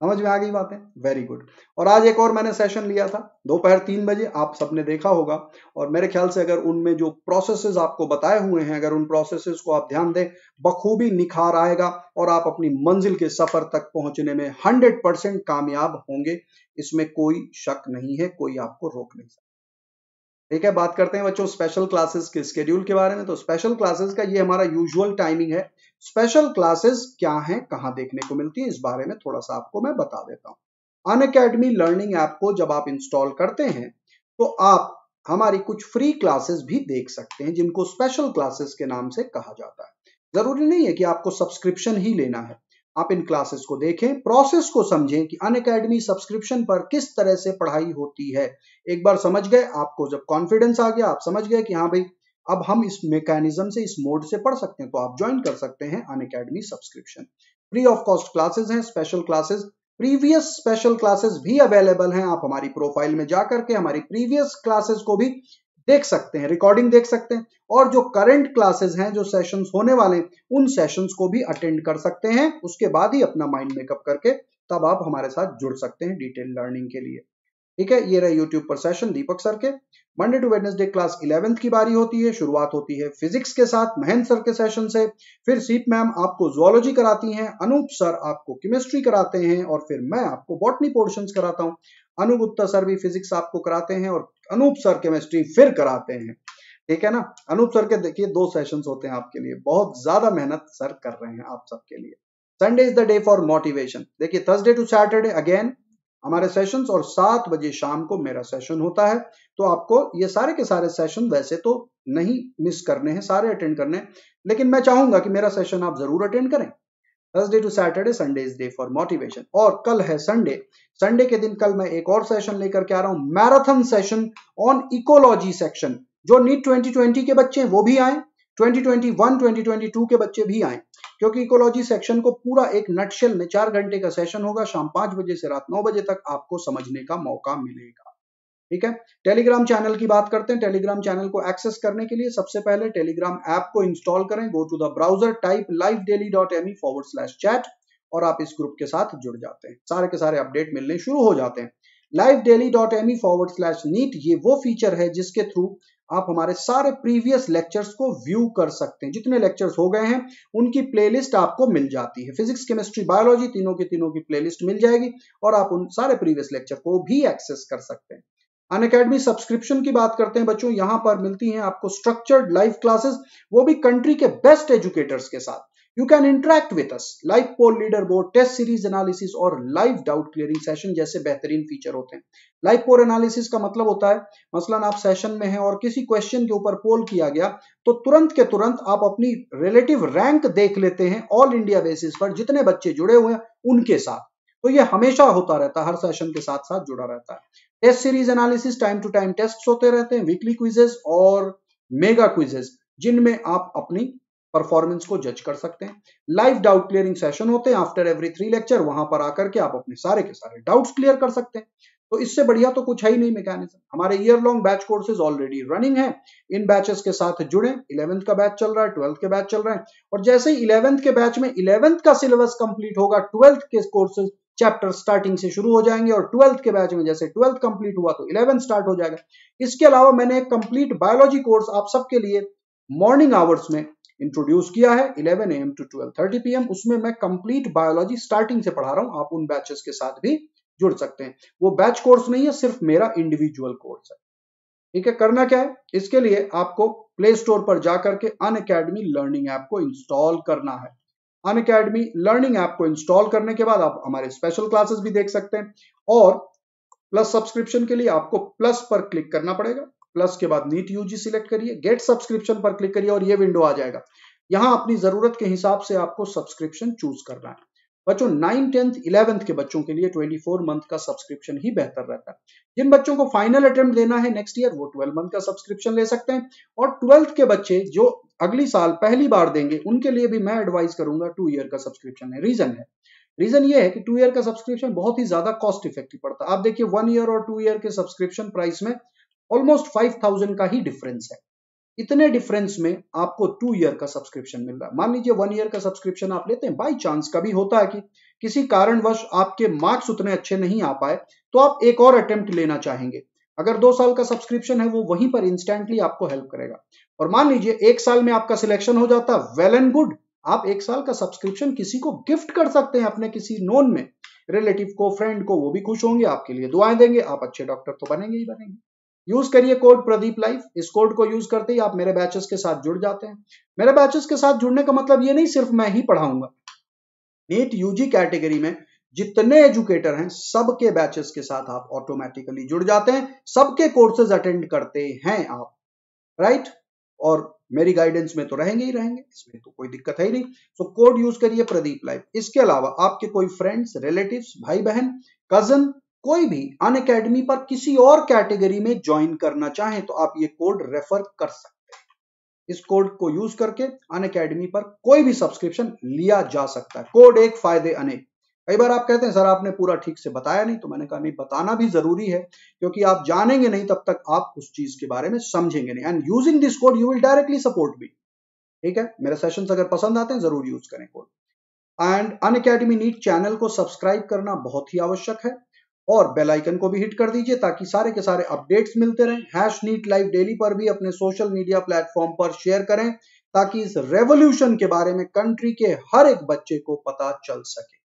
समझ में आ गई बातें? वेरी गुड और आज एक और मैंने सेशन लिया था, दोपहर तीन बजे, आप सबने देखा होगा। और मेरे ख्याल से अगर उनमें जो प्रोसेसेस आपको बताए हुए हैं, अगर उन प्रोसेसेस को आप ध्यान दें, बखूबी निखार आएगा और आप अपनी मंजिल के सफ़र तक पहुँचने में हंड्रेड परसेंट कामयाब होंगे। इसमें कोई शक नहीं है, कोई आपको रोक नहीं सकता। ठीक है, बात करते हैं बच्चों स्पेशल क्लासेस के स्केड्यूल के बारे में। तो स्पेशल क्लासेस का ये हमारा यूजुअल टाइमिंग है। स्पेशल क्लासेस क्या हैं, कहाँ देखने को मिलती है, इस बारे में थोड़ा सा आपको मैं बता देता हूँ। अन अकेडमी लर्निंग ऐप को जब आप इंस्टॉल करते हैं तो आप हमारी कुछ फ्री क्लासेस भी देख सकते हैं, जिनको स्पेशल क्लासेस के नाम से कहा जाता है। ज़रूरी नहीं है कि आपको सब्सक्रिप्शन ही लेना है। आप इन क्लासेस को देखें प्रोसेस को समझें कि अन अकेडमी सब्सक्रिप्शन पर किस तरह से पढ़ाई होती है। एक बार समझ गए, आपको जब कॉन्फिडेंस आ गया, आप समझ गए कि हाँ भाई अब हम इस मैकेनिज्म से, इस मोड से पढ़ सकते हैं। तो आप ज्वाइन कर सकते हैं Unacademy subscription free of cost classes हैं special classes previous special classes भी अवेलेबल हैं। आप हमारी प्रोफ़ाइल में जाकर के हमारी प्रीवियस क्लासेस को भी देख सकते हैं रिकॉर्डिंग देख सकते हैं। और जो करंट क्लासेस हैं, जो सेशंस होने वाले उन सेशंस को भी अटेंड कर सकते हैं। उसके बाद ही अपना माइंड मेकअप करके तब आप हमारे साथ जुड़ सकते हैं डिटेल लर्निंग के लिए। ठीक है? ये रहे यूट्यूब पर सेशन दीपक सर के। Monday to Wednesday class eleventh की बारी होती है, शुरुआत होती है फिजिक्स के साथ, महेंद्र सर के सेशन से। फिर सीप मैम आपको जुआलॉजी कराती हैं अनूप सर आपको केमिस्ट्री कराते हैं और फिर मैं आपको बॉटनी पोर्शन कराता हूँ। अनु गुप्ता सर भी फिजिक्स आपको कराते हैं और अनूप सर केमिस्ट्री फिर कराते हैं। ठीक है ना? अनूप सर के देखिए, दो सेशन होते हैं आपके लिए। बहुत ज़्यादा मेहनत सर कर रहे हैं आप सबके लिए। Sunday is the day for motivation देखिए थर्सडे टू सैटरडे अगेन हमारे सेशंस और सात बजे शाम को मेरा सेशन होता है। तो आपको ये सारे के सारे सेशन वैसे तो नहीं मिस करने हैं, सारे अटेंड करने हैं। लेकिन मैं चाहूँगा कि मेरा सेशन आप ज़रूर अटेंड करें। Thursday to Saturday Sunday is day for motivation और कल है संडे संडे के दिन कल मैं एक और सेशन लेकर के आ रहा हूँ। Marathon session on ecology section जो नीट 2020 के बच्चे हैं, वो भी आए। 2021 2022 के बच्चे भी आए। क्योंकि इकोलॉजी सेक्शन को पूरा एक नटशेल में चार घंटे का सेशन होगा, शाम पाँच बजे से रात नौ बजे तक आपको समझने का मौका मिलेगा। ठीक है? टेलीग्राम चैनल की बात करते हैं। टेलीग्राम चैनल को एक्सेस करने के लिए सबसे पहले टेलीग्राम ऐप को इंस्टॉल करें। Go to the browser type live daily dot M E forward slash chat और आप इस ग्रुप के साथ जुड़ जाते हैं। सारे के सारे अपडेट मिलने शुरू हो जाते हैं। Live daily dot M E forward slash NEET ये वो फीचर है जिसके थ्रू आप हमारे सारे प्रीवियस लेक्चर्स को व्यू कर सकते हैं। जितने लेक्चर्स हो गए हैं, उनकी प्लेलिस्ट आपको मिल जाती है। फिजिक्स, केमिस्ट्री, बायोलॉजी तीनों के तीनों की प्लेलिस्ट मिल जाएगी और आप उन सारे प्रीवियस लेक्चर को भी एक्सेस कर सकते हैं। अन अकेडमी सब्सक्रिप्शन की बात करते हैं बच्चों। यहाँ पर मिलती हैं आपको स्ट्रक्चर्ड लाइव क्लासेस वो भी कंट्री के बेस्ट एजुकेटर्स के साथ। You can interact with us live poll leader board test series analysis और लाइव डाउट क्लियरिंग सेशन जैसे बेहतरीन फीचर होते हैं। लाइव पोल एनालिसिस का मतलब होता है, मसलन आप सेशन में हैं और किसी क्वेश्चन के ऊपर पोल किया गया तो तुरंत के तुरंत आप अपनी रिलेटिव रैंक देख लेते हैं ऑल इंडिया बेसिस पर जितने बच्चे जुड़े हुए हैं उनके साथ। तो ये हमेशा होता रहता है, हर सेशन के साथ साथ जुड़ा रहता है। Test series analysis time to time test होते रहते हैं वीकली क्विजेस और मेगा क्विजेस जिनमें आप अपनी परफॉर्मेंस को जज कर सकते हैं। लाइव डाउट क्लियरिंग सेशन होते हैं। आफ्टर एवरी थ्री लेक्चर वहाँ पर आकर के आप अपने सारे के सारे डाउट्स क्लियर कर सकते हैं। तो इससे बढ़िया तो कुछ है ही नहीं मैकेनिज्म हमारे year long batch courses already running है। इन बैचेस के साथ जुड़े। इलेवेंथ का बैच चल रहा है ट्वेल्थ के बैच चल रहे हैं। और जैसे ही इलेवेंथ के बैच में इलेवेंथ का सिलेबस कंप्लीट होगा ट्वेल्थ के कोर्सेज चैप्टर स्टार्टिंग से शुरू हो जाएँगे और ट्वेल्थ के बैच में जैसे ट्वेल्थ कंप्लीट हुआ तो इलेवेंथ स्टार्ट हो जाएगा। इसके अलावा मैंने एक कंप्लीट बायोलॉजी कोर्स आप सबके लिए मॉर्निंग आवर्स में इंट्रोड्यूस किया है 11 एम टू 12:30 पीएम उसमें मैं कंप्लीट बायोलॉजी स्टार्टिंग से पढ़ा रहा हूँ, आप उन बैचेस के साथ भी जुड़ सकते हैं। वो बैच कोर्स नहीं है, सिर्फ़ मेरा इंडिविजुअल कोर्स है। ठीक है, करना क्या है? इसके लिए आपको प्ले स्टोर पर जाकर के अन अकेडमी लर्निंग ऐप को इंस्टॉल करना है। अन अकेडमी लर्निंग ऐप को इंस्टॉल करने के बाद आप हमारे स्पेशल क्लासेस भी देख सकते हैं और प्लस सब्सक्रिप्शन के लिए आपको प्लस पर क्लिक करना पड़ेगा। प्लस के बाद नीट यूजी सिलेक्ट करिए, गेट सब्सक्रिप्शन पर क्लिक करिए और ये विंडो आ जाएगा। यहाँ अपनी ज़रूरत के हिसाब से आपको सब्सक्रिप्शन चूज़ करना है। बच्चों नाइन टेंथ इलेवेंथ के बच्चों के लिए 24 मंथ का सब्सक्रिप्शन ही बेहतर रहता है। जिन बच्चों को फाइनल अटेम्प्ट देना है नेक्स्ट ईयर वो 12 मंथ का सब्सक्रिप्शन ले सकते हैं। और ट्वेल्थ के बच्चे जो अगली साल पहली बार देंगे, उनके लिए भी मैं एडवाइस करूँगा टू ईयर का सब्सक्रिप्शन है। रीजन है। रीजन ये है कि टू ईयर का सब्सक्रिप्शन बहुत ही ज़्यादा कॉस्ट इफ़ेक्टिव पड़ता है। आप देखिए वन ईयर और टू ईयर के सब्सक्रिप्शन प्राइस में ऑलमोस्ट फाइव थाउज़ेंड का ही डिफरेंस है। इतने डिफरेंस में आपको टू ईयर का सब्सक्रिप्शन मिल रहा है। मान लीजिए वन ईयर का सब्सक्रिप्शन आप लेते हैं बाई चांस कभी होता है कि किसी कारणवश आपके मार्क्स उतने अच्छे नहीं आ पाए तो आप एक और अटेम्प्ट लेना चाहेंगे। अगर दो साल का सब्सक्रिप्शन है, वो वहीं पर इंस्टेंटली आपको हेल्प करेगा। और मान लीजिए एक साल में आपका सिलेक्शन हो जाता वेल एंड गुड आप एक साल का सब्सक्रिप्शन किसी को गिफ्ट कर सकते हैं अपने किसी नोन में। रिलेटिव को फ्रेंड को, वो भी खुश होंगे, आपके लिए दुआएँ देंगे, आप अच्छे डॉक्टर तो बनेंगे ही बनेंगे। यूज़ करिए कोड प्रदीप लाइफ इस कोड को यूज़ करते ही आप मेरे बैचेस के साथ जुड़ जाते हैं। मेरे बैचेस के साथ जुड़ने का मतलब ये नहीं सिर्फ़ मैं ही पढ़ाऊँगा। नीट यूजी कैटेगरी में जितने एजुकेटर हैं, सबके बैचेस के साथ आप ऑटोमेटिकली जुड़ जाते हैं। सबके कोर्सेज अटेंड करते हैं आप। राइट और मेरी गाइडेंस में तो रहेंगे ही रहेंगे, इसमें तो कोई दिक्कत है ही नहीं। सो कोड यूज़ करिए प्रदीप लाइफ इसके अलावा आपके कोई फ्रेंड्स रिलेटिव्स भाई बहन कज़न कोई भी अन अकेडमी पर किसी और कैटेगरी में ज्वाइन करना चाहें तो आप ये कोड रेफर कर सकते हैं। इस कोड को यूज़ करके अन अकेडमी पर कोई भी सब्सक्रिप्शन लिया जा सकता है। कोड एक फ़ायदे अनेक कई बार आप कहते हैं, सर, आपने पूरा ठीक से बताया नहीं। तो मैंने कहा, नहीं, बताना भी ज़रूरी है, क्योंकि आप जानेंगे नहीं तब तक आप उस चीज़ के बारे में समझेंगे नहीं। And using this code you will directly support me ठीक है? मेरे सेशन अगर पसंद आते हैं, ज़रूर यूज़ करें code and Unacademy NEET channel को सब्सक्राइब करना बहुत ही आवश्यक है। और बेल आइकन को भी हिट कर दीजिए ताकि सारे के सारे अपडेट्स मिलते रहें। हैश नीट लाइव डेली पर भी अपने सोशल मीडिया प्लेटफॉर्म पर शेयर करें ताकि इस रेवोल्यूशन के बारे में कंट्री के हर एक बच्चे को पता चल सके।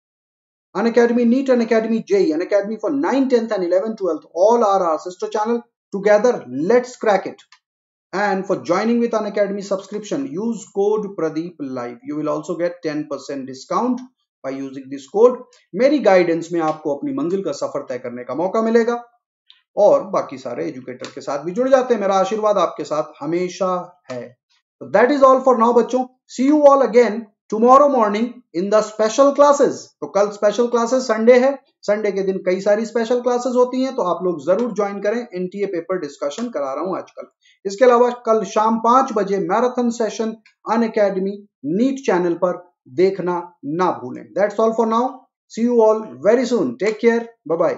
Unacademy NEET Unacademy JEE Unacademy for nine tenth and eleven twelfth all are our sister channel together let's crack it and for joining with an academy subscription, use code pradeep live. You will also get 10% discount. By using this code मेरी गाइडेंस में आपको अपनी मंजिल का सफ़र तय करने का मौका मिलेगा। और बाकी सारे एजुकेटर के साथ भी जुड़ जाते हैं। मेरा आशीर्वाद आपके साथ हमेशा है। That is all for now बच्चों। See you all again tomorrow morning in the special classes तो कल स्पेशल क्लासेस संडे है। संडे के दिन कई सारी स्पेशल क्लासेस होती हैं। तो आप लोग ज़रूर ज्वाइन करें। एनटीए पेपर डिस्कशन करा रहा हूँ आजकल। इसके अलावा कल शाम पाँच बजे marathon session Unacademy NEET channel पर देखना ना भूलें। That's all for now see you all very soon take care bye bye